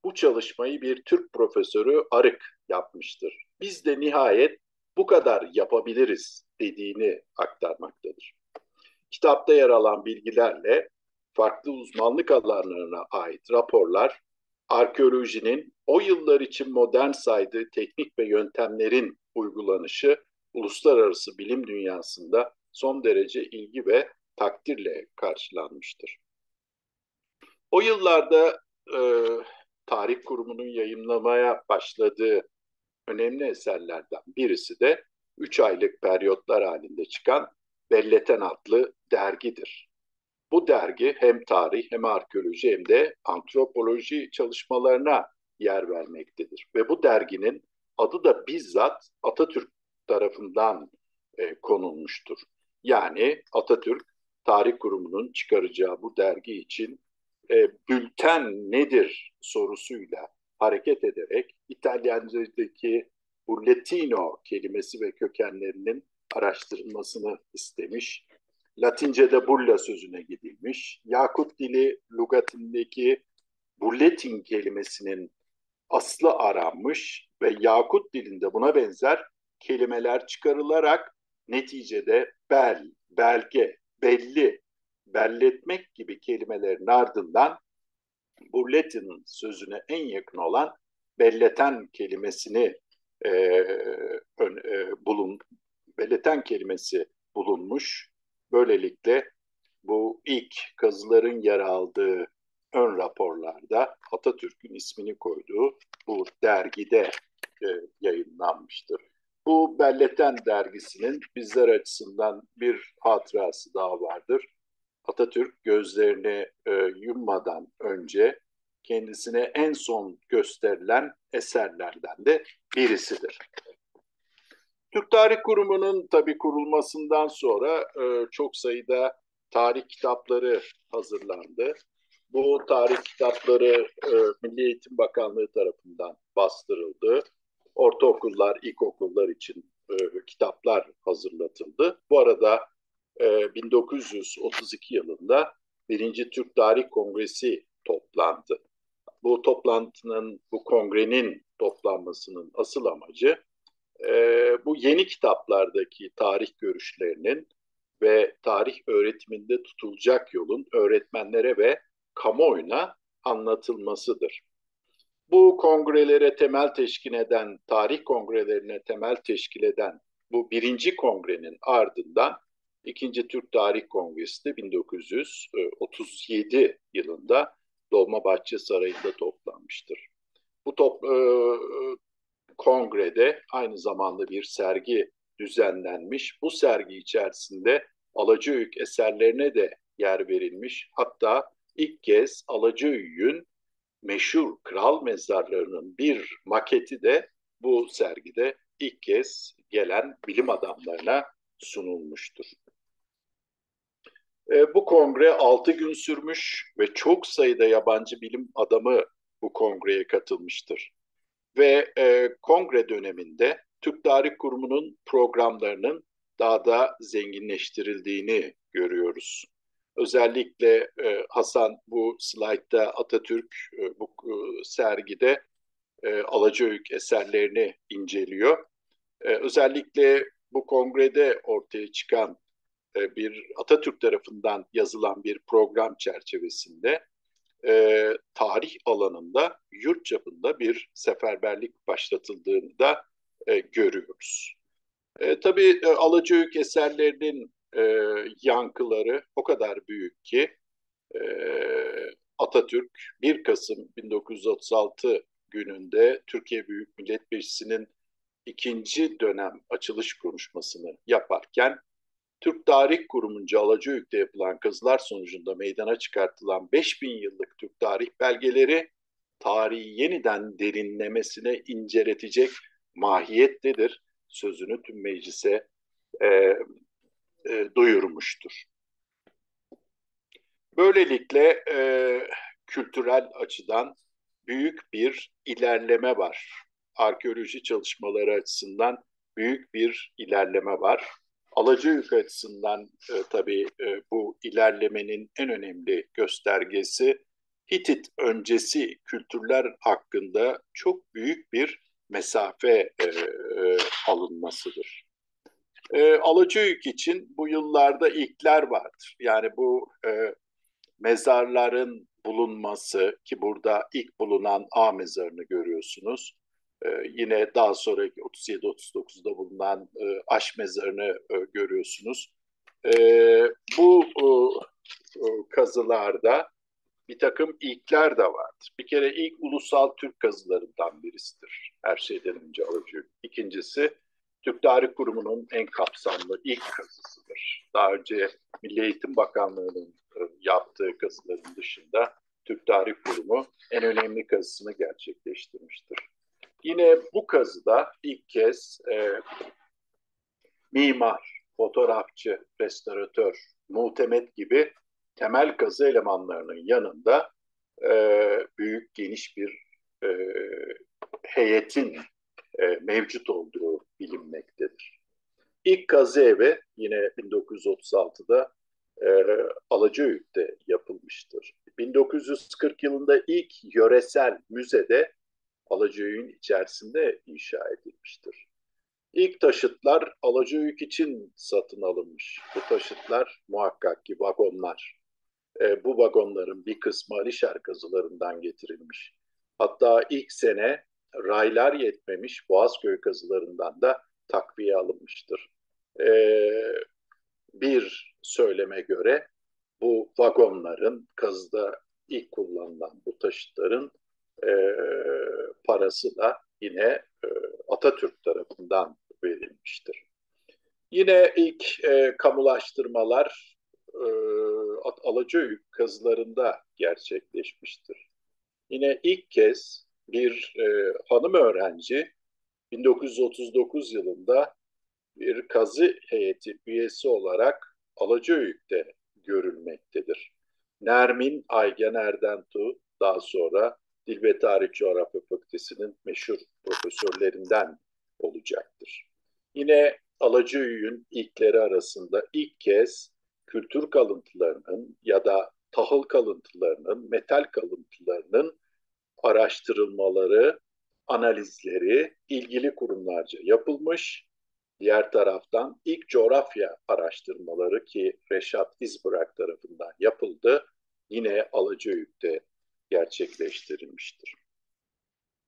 Bu çalışmayı bir Türk profesörü Arık yapmıştır. Biz de nihayet bu kadar yapabiliriz dediğini aktarmaktadır. Kitapta yer alan bilgilerle farklı uzmanlık alanlarına ait raporlar, arkeolojinin o yıllar için modern saydığı teknik ve yöntemlerin uygulanışı uluslararası bilim dünyasında son derece ilgi ve takdirle karşılanmıştır. O yıllarda e, Tarih Kurumu'nun yayınlamaya başladığı önemli eserlerden birisi de 3 aylık periyotlar halinde çıkan Belleten adlı dergidir. Bu dergi hem tarih hem arkeoloji hem de antropoloji çalışmalarına yer vermektedir. Ve bu derginin adı da bizzat Atatürk tarafından e, konulmuştur. Yani Atatürk Tarih Kurumu'nun çıkaracağı bu dergi için e, bülten nedir sorusuyla hareket ederek İtalyanca'daki bulletino kelimesi ve kökenlerinin araştırılmasını istemiş. Latince'de bulla sözüne gidilmiş. Yakut dili lugatindeki bulletin kelimesinin aslı aranmış ve Yakut dilinde buna benzer kelimeler çıkarılarak neticede bel, belge, belli, belletmek gibi kelimelerin ardından bulletin sözüne en yakın olan belleten kelimesini e, ön, e, bulun, beleten kelimesi bulunmuş. Böylelikle bu ilk kazıların yer aldığı ön raporlarda Atatürk'ün ismini koyduğu bu dergide e, yayınlanmıştır. Bu Belleten dergisinin bizler açısından bir hatırası daha vardır. Atatürk gözlerini e, yummadan önce kendisine en son gösterilen eserlerden de birisidir. Türk Tarih Kurumu'nun tabi kurulmasından sonra e, çok sayıda tarih kitapları hazırlandı. Bu tarih kitapları e, Milli Eğitim Bakanlığı tarafından bastırıldı. Ortaokullar, ilkokullar için e, kitaplar hazırlatıldı. Bu arada e, 1932 yılında birinci Türk Tarih Kongresi toplandı. Bu toplantının, bu kongrenin toplanmasının asıl amacı e, bu yeni kitaplardaki tarih görüşlerinin ve tarih öğretiminde tutulacak yolun öğretmenlere ve kamuoyuna anlatılmasıdır. Bu kongrelere temel teşkil eden, tarih kongrelerine temel teşkil eden bu birinci kongrenin ardından İkinci Türk Tarih Kongresi de 1937 yılında Dolmabahçe Sarayı'nda toplanmıştır. Bu top, e, kongrede aynı zamanda bir sergi düzenlenmiş. Bu sergi içerisinde Alacıöyük eserlerine de yer verilmiş. Hatta ilk kez Alacıöyük'ün meşhur kral mezarlarının bir maketi de bu sergide ilk kez gelen bilim adamlarına sunulmuştur. E, bu kongre 6 gün sürmüş ve çok sayıda yabancı bilim adamı bu kongreye katılmıştır. Ve e, kongre döneminde Türk Tarih Kurumu'nun programlarının daha da zenginleştirildiğini görüyoruz. Özellikle e, Hasan bu slaytta Atatürk e, bu e, sergide e, Alacıöyük eserlerini inceliyor. E, özellikle bu kongrede ortaya çıkan e, bir Atatürk tarafından yazılan bir program çerçevesinde e, tarih alanında yurt çapında bir seferberlik başlatıldığını da e, görüyoruz. E, tabii e, Alacıöyük eserlerinin e, yankıları o kadar büyük ki e, Atatürk 1 Kasım 1936 gününde Türkiye Büyük Millet Meclisi'nin ikinci dönem açılış konuşmasını yaparken Türk Tarih Kurumu'nca Alacıöyük'te yapılan kazılar sonucunda meydana çıkartılan 5000 yıllık Türk tarih belgeleri tarihi yeniden derinlemesine inceletecek mahiyettedir. Sözünü tüm meclise e, e, duyurmuştur. Böylelikle e, kültürel açıdan büyük bir ilerleme var. Arkeoloji çalışmaları açısından büyük bir ilerleme var. Alacıöyük açısından e, tabii e, bu ilerlemenin en önemli göstergesi Hitit öncesi kültürler hakkında çok büyük bir mesafe e, e, alınmasıdır. E, Alacıöyük için bu yıllarda ilkler vardır. Yani bu e, mezarların bulunması ki burada ilk bulunan A mezarını görüyorsunuz. Ee, yine daha sonraki 37-39'da bulunan e, Aş mezarını e, görüyorsunuz. E, bu e, e, kazılarda bir takım ilkler de vardır. Bir kere ilk ulusal Türk kazılarından birisidir. Her şeyden önce alıcı. İkincisi Türk Tarih Kurumu'nun en kapsamlı ilk kazısıdır. Daha önce Milli Eğitim Bakanlığı'nın e, yaptığı kazıların dışında Türk Tarih Kurumu en önemli kazısını gerçekleştirmiştir. Yine bu kazıda ilk kez e, mimar, fotoğrafçı, restoratör, muhtemet gibi temel kazı elemanlarının yanında e, büyük geniş bir e, heyetin e, mevcut olduğu bilinmektedir. İlk kazı evi yine 1936'da e, Alacıöyük'te yapılmıştır. 1940 yılında ilk yöresel müzede Alacıöyük'ün içerisinde inşa edilmiştir. İlk taşıtlar Alacıöyük için satın alınmış. Bu taşıtlar muhakkak ki vagonlar. E, bu vagonların bir kısmı Alişer kazılarından getirilmiş. Hatta ilk sene raylar yetmemiş Boğazköy kazılarından da takviye alınmıştır. E, bir söyleme göre bu vagonların kazıda ilk kullanılan bu taşıtların e, parası da yine e, Atatürk tarafından verilmiştir. Yine ilk e, kamulaştırmalar e, Alacayük kazılarında gerçekleşmiştir. Yine ilk kez bir e, hanım öğrenci 1939 yılında bir kazı heyeti üyesi olarak Alacayük'te görülmektedir. Nermin Aygen Erdentu daha sonra Dil ve Tarih Coğrafya Fakültesi'nin meşhur profesörlerinden olacaktır. Yine Alacayük'ün ilkleri arasında ilk kez kültür kalıntılarının ya da tahıl kalıntılarının, metal kalıntılarının araştırılmaları, analizleri ilgili kurumlarca yapılmış. Diğer taraftan ilk coğrafya araştırmaları ki Reşat İzbırak tarafından yapıldı, yine Alacayük'te gerçekleştirilmiştir.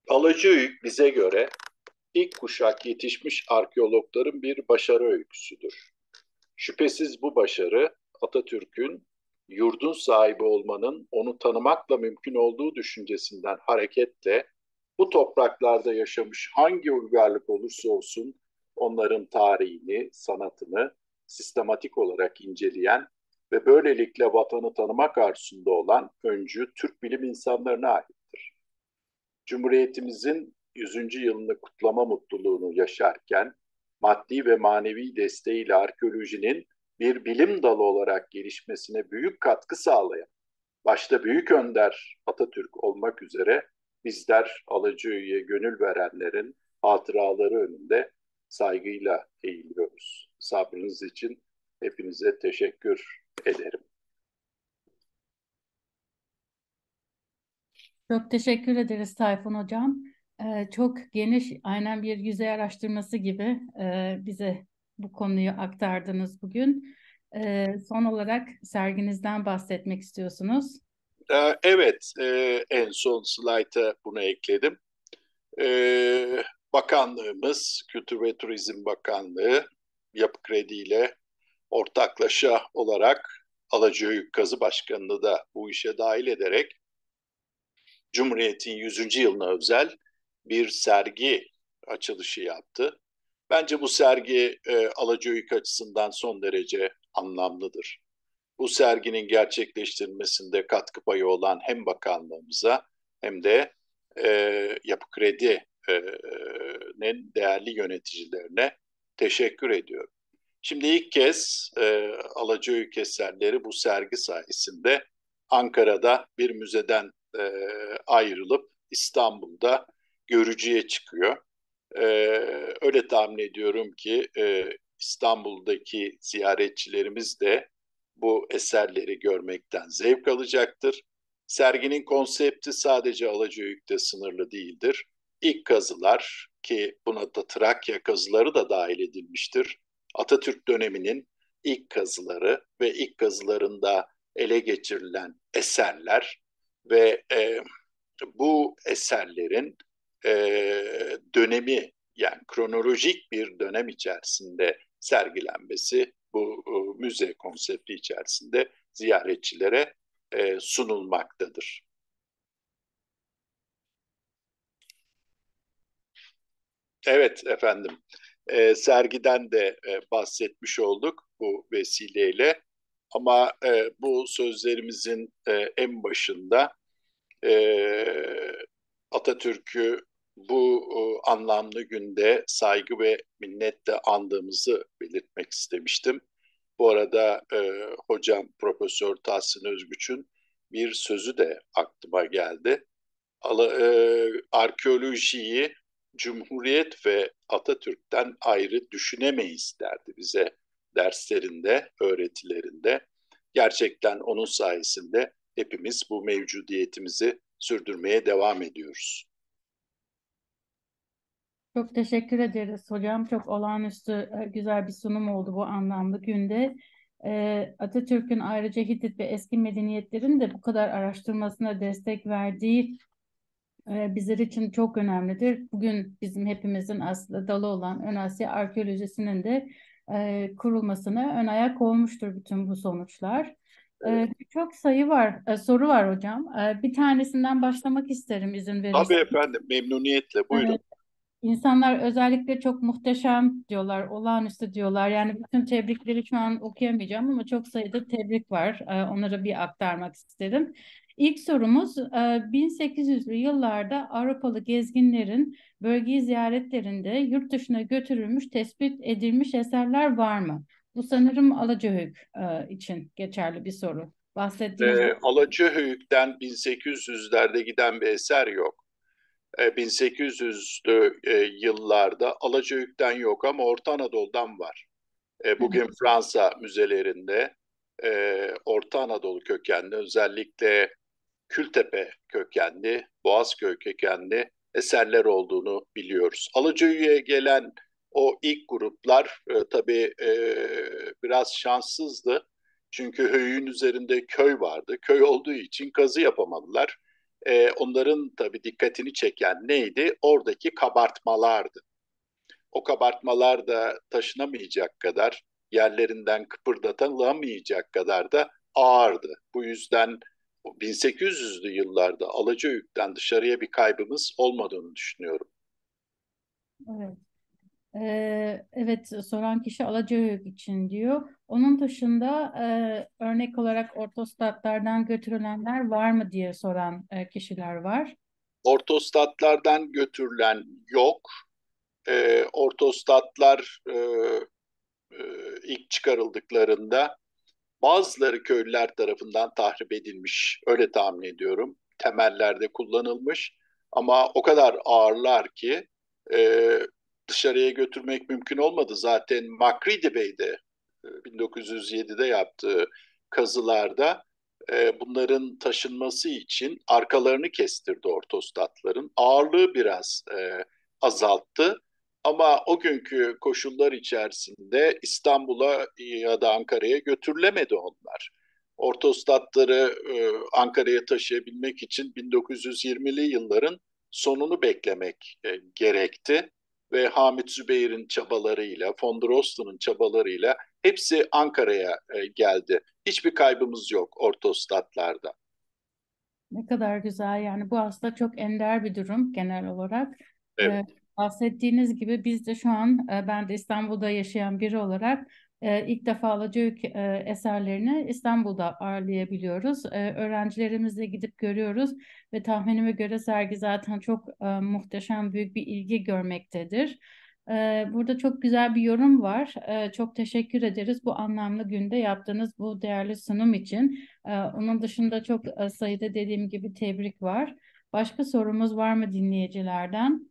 Alacayük bize göre ilk kuşak yetişmiş arkeologların bir başarı öyküsüdür. Şüphesiz bu başarı Atatürk'ün yurdun sahibi olmanın onu tanımakla mümkün olduğu düşüncesinden hareketle bu topraklarda yaşamış hangi uygarlık olursa olsun onların tarihini, sanatını sistematik olarak inceleyen ve böylelikle vatanı tanımak arzusunda olan öncü Türk bilim insanlarına aittir. Cumhuriyetimizin 100. yılını kutlama mutluluğunu yaşarken maddi ve manevi desteğiyle arkeolojinin bir bilim dalı olarak gelişmesine büyük katkı sağlayan, başta Büyük Önder Atatürk olmak üzere bizler Alıcı'ya gönül verenlerin hatıraları önünde saygıyla eğiliyoruz. Sabrınız için hepinize teşekkür ederim. Çok teşekkür ederiz Tayfun Hocam. Ee, çok geniş, aynen bir yüzey araştırması gibi e, bize bu konuyu aktardınız bugün. Ee, son olarak serginizden bahsetmek istiyorsunuz. Ee, evet, e, en son slayta bunu ekledim. Ee, bakanlığımız, Kültür ve Turizm Bakanlığı, Yapı Kredi ile ortaklaşa olarak Alacıöyük Kazı Başkanı'nı da bu işe dahil ederek Cumhuriyet'in 100. yılına özel bir sergi açılışı yaptı. Bence bu sergi e, Alacıöyük açısından son derece anlamlıdır. Bu serginin gerçekleştirilmesinde katkı payı olan hem bakanlığımıza hem de e, Yapı Kredi'nin değerli yöneticilerine teşekkür ediyorum. Şimdi ilk kez e, Alacıöyük eserleri bu sergi sayesinde Ankara'da bir müzeden e, ayrılıp İstanbul'da görücüye çıkıyor. E, öyle tahmin ediyorum ki e, İstanbul'daki ziyaretçilerimiz de bu eserleri görmekten zevk alacaktır. Serginin konsepti sadece Alacıöyük'te sınırlı değildir. İlk kazılar ki buna da Trakya kazıları da dahil edilmiştir. Atatürk döneminin ilk kazıları ve ilk kazılarında ele geçirilen eserler ve e, bu eserlerin e, dönemi yani kronolojik bir dönem içerisinde sergilenmesi bu e, müze konsepti içerisinde ziyaretçilere e, sunulmaktadır. Evet efendim, e, sergiden de e, bahsetmiş olduk bu vesileyle. Ama e, bu sözlerimizin e, en başında e, Atatürk'ü bu e, anlamlı günde saygı ve minnetle andığımızı belirtmek istemiştim. Bu arada e, hocam Profesör Tahsin Özgüç'ün bir sözü de aklıma geldi. Ala, e, arkeolojiyi Cumhuriyet ve Atatürk'ten ayrı düşünemeyiz derdi bize derslerinde, öğretilerinde. Gerçekten onun sayesinde hepimiz bu mevcudiyetimizi sürdürmeye devam ediyoruz. Çok teşekkür ederiz hocam. Çok olağanüstü e, güzel bir sunum oldu bu anlamlı günde. E, Atatürk'ün ayrıca Hitit ve eski medeniyetlerin de bu kadar araştırmasına destek verdiği e, bizler için çok önemlidir. Bugün bizim hepimizin aslında dalı olan Ön Asya arkeolojisinin de kurulmasına ön ayak olmuştur bütün bu sonuçlar. Evet. Çok sayı var, soru var hocam. Bir tanesinden başlamak isterim izin verirseniz. Tabii efendim, memnuniyetle buyurun. Evet. İnsanlar özellikle çok muhteşem diyorlar, olağanüstü diyorlar. Yani bütün tebrikleri şu an okuyamayacağım ama çok sayıda tebrik var. Ee, onları bir aktarmak isterim. İlk sorumuz 1800'lü e, yıllarda Avrupalı gezginlerin bölgeyi ziyaretlerinde yurt dışına götürülmüş, tespit edilmiş eserler var mı? Bu sanırım Alacahöyük e, için geçerli bir soru. Bahsettiğiniz... E, Alacahöyük'ten 1800'lerde giden bir eser yok. 1800'lü e, yıllarda Alacahöyük'ten yok ama Orta Anadolu'dan var. E, bugün Fransa müzelerinde Orta Anadolu kökenli özellikle Kültepe kökenli, Boğazköy kökenli eserler olduğunu biliyoruz. Alacahöyük'e gelen o ilk gruplar e, tabii e, biraz şanssızdı. Çünkü höyüğün üzerinde köy vardı. Köy olduğu için kazı yapamadılar. E, onların tabii dikkatini çeken neydi? Oradaki kabartmalardı. O kabartmalar da taşınamayacak kadar, yerlerinden kıpırdatılamayacak kadar da ağırdı. Bu yüzden 1800'lü yıllarda Alacahöyük'ten dışarıya bir kaybımız olmadığını düşünüyorum. Evet. Evet soran kişi Alacahöyük için diyor. Onun dışında örnek olarak ortostatlardan götürülenler var mı diye soran kişiler var. Ortostatlardan götürülen yok. Ortostatlar ilk çıkarıldıklarında bazıları köylüler tarafından tahrip edilmiş. Öyle tahmin ediyorum. Temellerde kullanılmış. Ama o kadar ağırlar ki dışarıya götürmek mümkün olmadı. Zaten Makridi Bey de 1907'de yaptığı kazılarda e, bunların taşınması için arkalarını kestirdi ortostatların. Ağırlığı biraz e, azalttı. Ama o günkü koşullar içerisinde İstanbul'a ya da Ankara'ya götürülemedi onlar. Ortostatları e, Ankara'ya taşıyabilmek için 1920'li yılların sonunu beklemek e, gerekti ve Hamit Zübeyir'in çabalarıyla, von der çabalarıyla hepsi Ankara'ya e, geldi. Hiçbir kaybımız yok ortostatlarda. Ne kadar güzel yani bu aslında çok ender bir durum genel olarak. Evet. Ee, bahsettiğiniz gibi biz de şu an e, ben de İstanbul'da yaşayan biri olarak e, ilk defa Alacağük e, eserlerini İstanbul'da ağırlayabiliyoruz. E, öğrencilerimizle gidip görüyoruz ve tahminime göre sergi zaten çok e, muhteşem büyük bir ilgi görmektedir. E, burada çok güzel bir yorum var. E, çok teşekkür ederiz bu anlamlı günde yaptığınız bu değerli sunum için. E, onun dışında çok e, sayıda dediğim gibi tebrik var. Başka sorumuz var mı dinleyicilerden?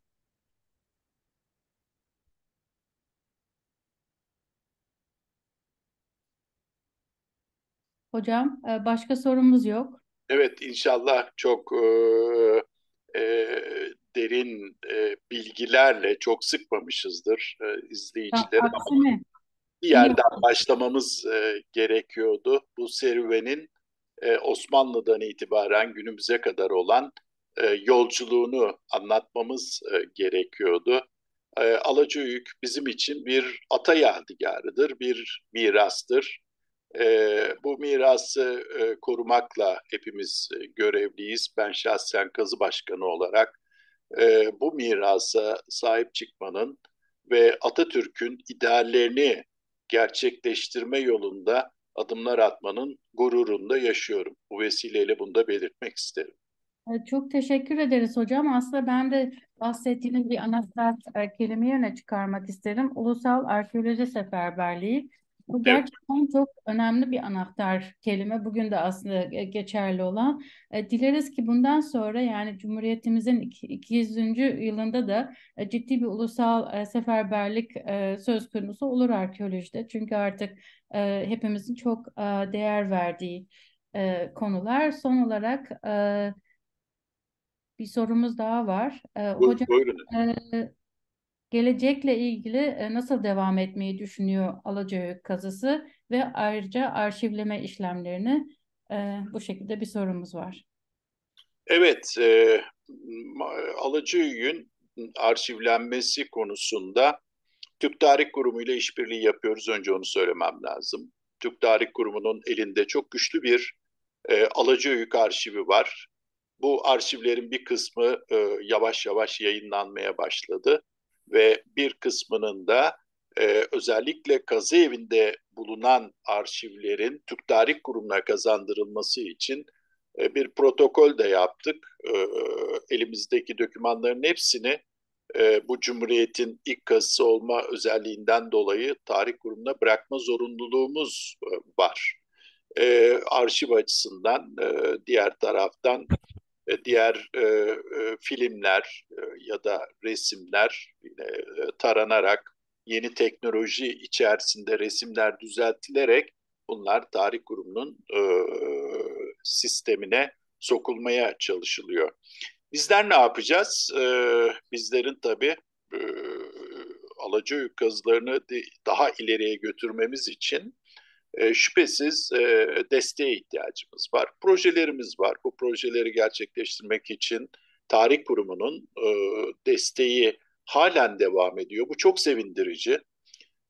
Hocam, e, başka sorumuz yok. Evet, inşallah çok e, e, derin e, bilgilerle çok sıkmamışızdır e, izleyicileri ha, ama bir yerden başlamamız e, gerekiyordu. Bu serüvenin e, Osmanlı'dan itibaren günümüze kadar olan e, yolculuğunu anlatmamız e, gerekiyordu. E, Alacayük bizim için bir ata yadigarıdır, bir mirastır. E, bu mirası e, korumakla hepimiz e, görevliyiz. Ben şahsen kazı başkanı olarak e, bu mirasa sahip çıkmanın ve Atatürk'ün ideallerini gerçekleştirme yolunda adımlar atmanın gururunda yaşıyorum. Bu vesileyle bunu da belirtmek isterim. Çok teşekkür ederiz hocam. Aslında ben de bahsettiğiniz bir anahtar e, kelime yerine çıkarmak isterim. Ulusal Arkeoloji Seferberliği. Bu gerçekten çok önemli bir anahtar kelime. Bugün de aslında geçerli olan. E, dileriz ki bundan sonra yani Cumhuriyetimizin 200. yılında da e, ciddi bir ulusal e, seferberlik söz konusu olur arkeolojide. Çünkü artık hepimizin çok değer verdiği konular. Son olarak bir sorumuz daha var. Hocam, Buyurun gelecekle ilgili e, nasıl devam etmeyi düşünüyor Alacahöyük kazısı ve ayrıca arşivleme işlemlerini e, bu şekilde bir sorumuz var. Evet, e, Alacahöyük'ün arşivlenmesi konusunda Türk Tarih Kurumu ile işbirliği yapıyoruz. Önce onu söylemem lazım. Türk Tarih Kurumu'nun elinde çok güçlü bir e, Alacahöyük arşivi var. Bu arşivlerin bir kısmı e, yavaş yavaş yayınlanmaya başladı. Ve bir kısmının da e, özellikle kazı evinde bulunan arşivlerin Türk Tarih Kurumu'na kazandırılması için e, bir protokol de yaptık. E, elimizdeki dokümanların hepsini e, bu Cumhuriyet'in ilk kazısı olma özelliğinden dolayı tarih kurumuna bırakma zorunluluğumuz e, var. E, arşiv açısından e, diğer taraftan e, diğer e, e, filmler e, ya da resimler e, taranarak yeni teknoloji içerisinde resimler düzeltilerek bunlar tarih kurumunun e, sistemine sokulmaya çalışılıyor. Bizler ne yapacağız? E, bizlerin tabii e, Alacayük kazılarını daha ileriye götürmemiz için e, şüphesiz e, desteğe ihtiyacımız var. Projelerimiz var. Bu projeleri gerçekleştirmek için Tarih Kurumu'nun e, desteği halen devam ediyor. Bu çok sevindirici.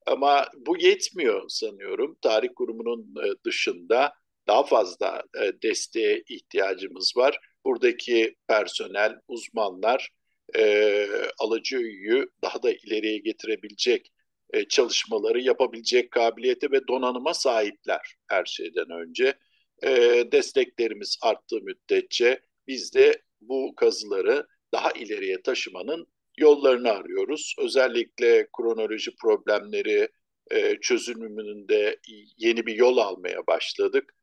Ama bu yetmiyor sanıyorum. Tarih Kurumu'nun e, dışında daha fazla desteğe ihtiyacımız var. Buradaki personel, uzmanlar e, Alıcı'yı daha da ileriye getirebilecek e, çalışmaları yapabilecek kabiliyete ve donanıma sahipler her şeyden önce. E, desteklerimiz arttığı müddetçe biz de bu kazıları daha ileriye taşımanın yollarını arıyoruz. Özellikle kronoloji problemleri e, çözümünde yeni bir yol almaya başladık.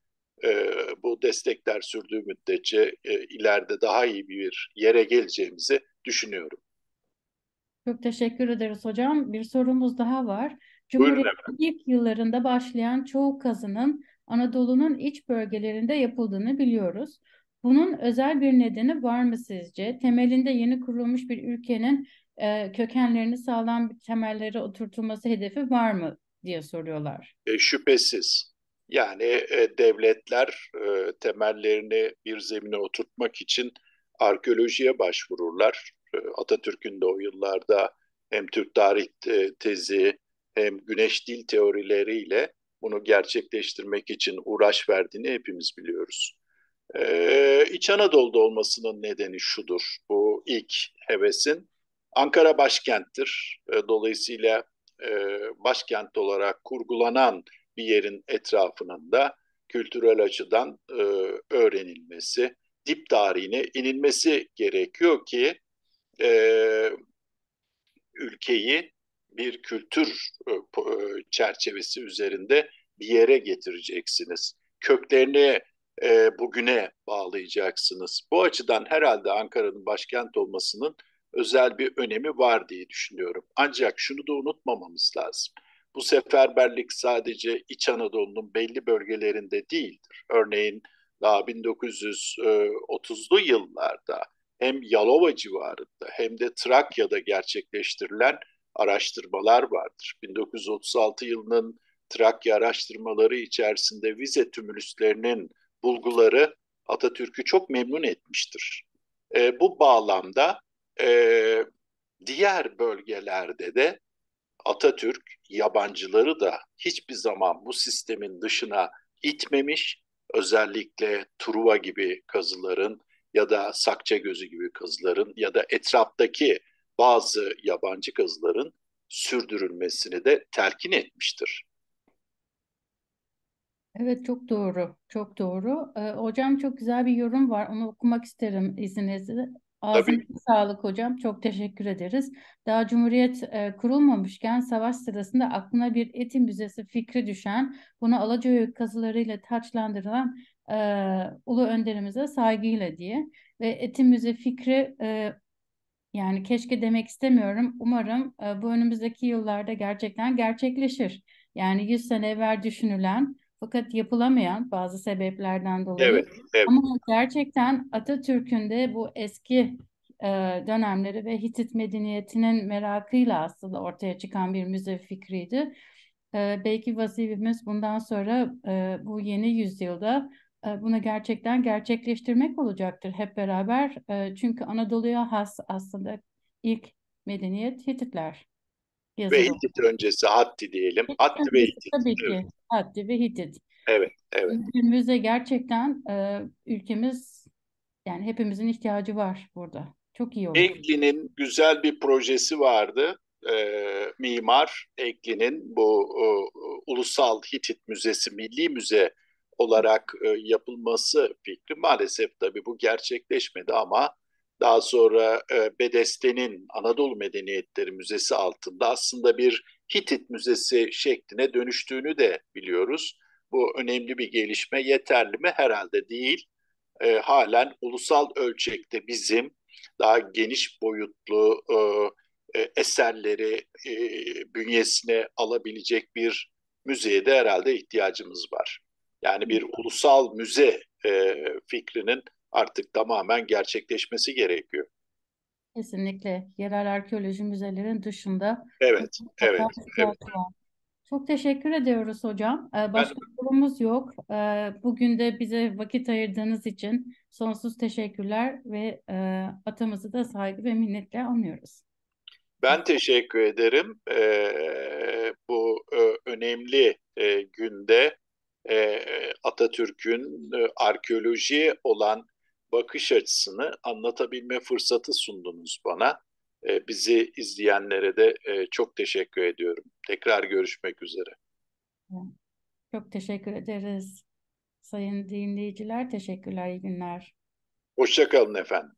E, bu destekler sürdüğü müddetçe e, ileride daha iyi bir yere geleceğimizi düşünüyorum. Çok teşekkür ederiz hocam. Bir sorumuz daha var. Cumhuriyet'in ilk yıllarında başlayan çoğu kazının Anadolu'nun iç bölgelerinde yapıldığını biliyoruz. Bunun özel bir nedeni var mı sizce? Temelinde yeni kurulmuş bir ülkenin e, kökenlerini sağlam bir temelleri oturtulması hedefi var mı diye soruyorlar. E, şüphesiz. Yani e, devletler e, temellerini bir zemine oturtmak için arkeolojiye başvururlar. E, Atatürk'ün de o yıllarda hem Türk tarih tezi hem güneş dil teorileriyle bunu gerçekleştirmek için uğraş verdiğini hepimiz biliyoruz. Ee, İç Anadolu'da olmasının nedeni şudur. Bu ilk hevesin Ankara başkenttir. Ee, dolayısıyla e, başkent olarak kurgulanan bir yerin etrafının da kültürel açıdan e, öğrenilmesi, dip tarihine inilmesi gerekiyor ki e, ülkeyi bir kültür e, e, çerçevesi üzerinde bir yere getireceksiniz. Köklerini e, bugüne bağlayacaksınız. Bu açıdan herhalde Ankara'nın başkent olmasının özel bir önemi var diye düşünüyorum. Ancak şunu da unutmamamız lazım. Bu seferberlik sadece İç Anadolu'nun belli bölgelerinde değildir. Örneğin daha 1930'lu yıllarda hem Yalova civarında hem de Trakya'da gerçekleştirilen araştırmalar vardır. 1936 yılının Trakya araştırmaları içerisinde vize tümülüslerinin bulguları Atatürk'ü çok memnun etmiştir. E, bu bağlamda e, diğer bölgelerde de Atatürk yabancıları da hiçbir zaman bu sistemin dışına itmemiş. Özellikle Truva gibi kazıların ya da Sakça gözü gibi kazıların ya da etraftaki bazı yabancı kazıların sürdürülmesini de telkin etmiştir. Evet çok doğru, çok doğru. Ee, hocam çok güzel bir yorum var. Onu okumak isterim izninizle. Ağzınıza sağlık hocam. Çok teşekkür ederiz. Daha Cumhuriyet e, kurulmamışken savaş sırasında aklına bir etim müzesi fikri düşen, bunu Alacaoğlu kazılarıyla taçlandırılan e, Ulu Önderimize saygıyla diye. Ve etim müze fikri e, yani keşke demek istemiyorum. Umarım e, bu önümüzdeki yıllarda gerçekten gerçekleşir. Yani 100 sene evvel düşünülen fakat yapılamayan bazı sebeplerden dolayı. Evet, evet. Ama gerçekten Atatürk'ün de bu eski e, dönemleri ve Hitit medeniyetinin merakıyla aslında ortaya çıkan bir müze fikriydi. E, belki vazifemiz bundan sonra e, bu yeni yüzyılda bunu gerçekten gerçekleştirmek olacaktır hep beraber. E, çünkü Anadolu'ya has aslında ilk medeniyet Hititler. Yazılı. Ve Hitit öncesi Hatti diyelim. Hatti ve Hitit. Tabii ki. Evet. Hatti ve Hitit. Evet, evet. Ülkemize gerçekten e, ülkemiz yani hepimizin ihtiyacı var burada. Çok iyi oldu. Engli'nin güzel bir projesi vardı. e, mimar Ekli'nin bu e, Ulusal Hitit Müzesi, Milli Müze olarak e, yapılması fikri maalesef tabii bu gerçekleşmedi ama daha sonra e, Bedeste'nin Anadolu Medeniyetleri Müzesi altında aslında bir Hitit Müzesi şekline dönüştüğünü de biliyoruz. Bu önemli bir gelişme. Yeterli mi? Herhalde değil. E, halen ulusal ölçekte bizim daha geniş boyutlu e, e, eserleri e, bünyesine alabilecek bir müzeye de herhalde ihtiyacımız var. Yani bir ulusal müze e, fikrinin artık tamamen gerçekleşmesi gerekiyor. Kesinlikle yerel arkeoloji müzelerin dışında Evet, evet, evet. Çok teşekkür ediyoruz hocam. Ee, başka ben... sorumuz yok. Ee, bugün de bize vakit ayırdığınız için sonsuz teşekkürler ve e, atamızı da saygı ve minnetle anlıyoruz. Ben teşekkür ederim. Ee, bu e, önemli e, günde e, Atatürk'ün e, arkeolojiye olan bakış açısını anlatabilme fırsatı sundunuz bana. E, bizi izleyenlere de e, çok teşekkür ediyorum. Tekrar görüşmek üzere. Çok teşekkür ederiz. Sayın dinleyiciler, teşekkürler, iyi günler. Hoşçakalın efendim.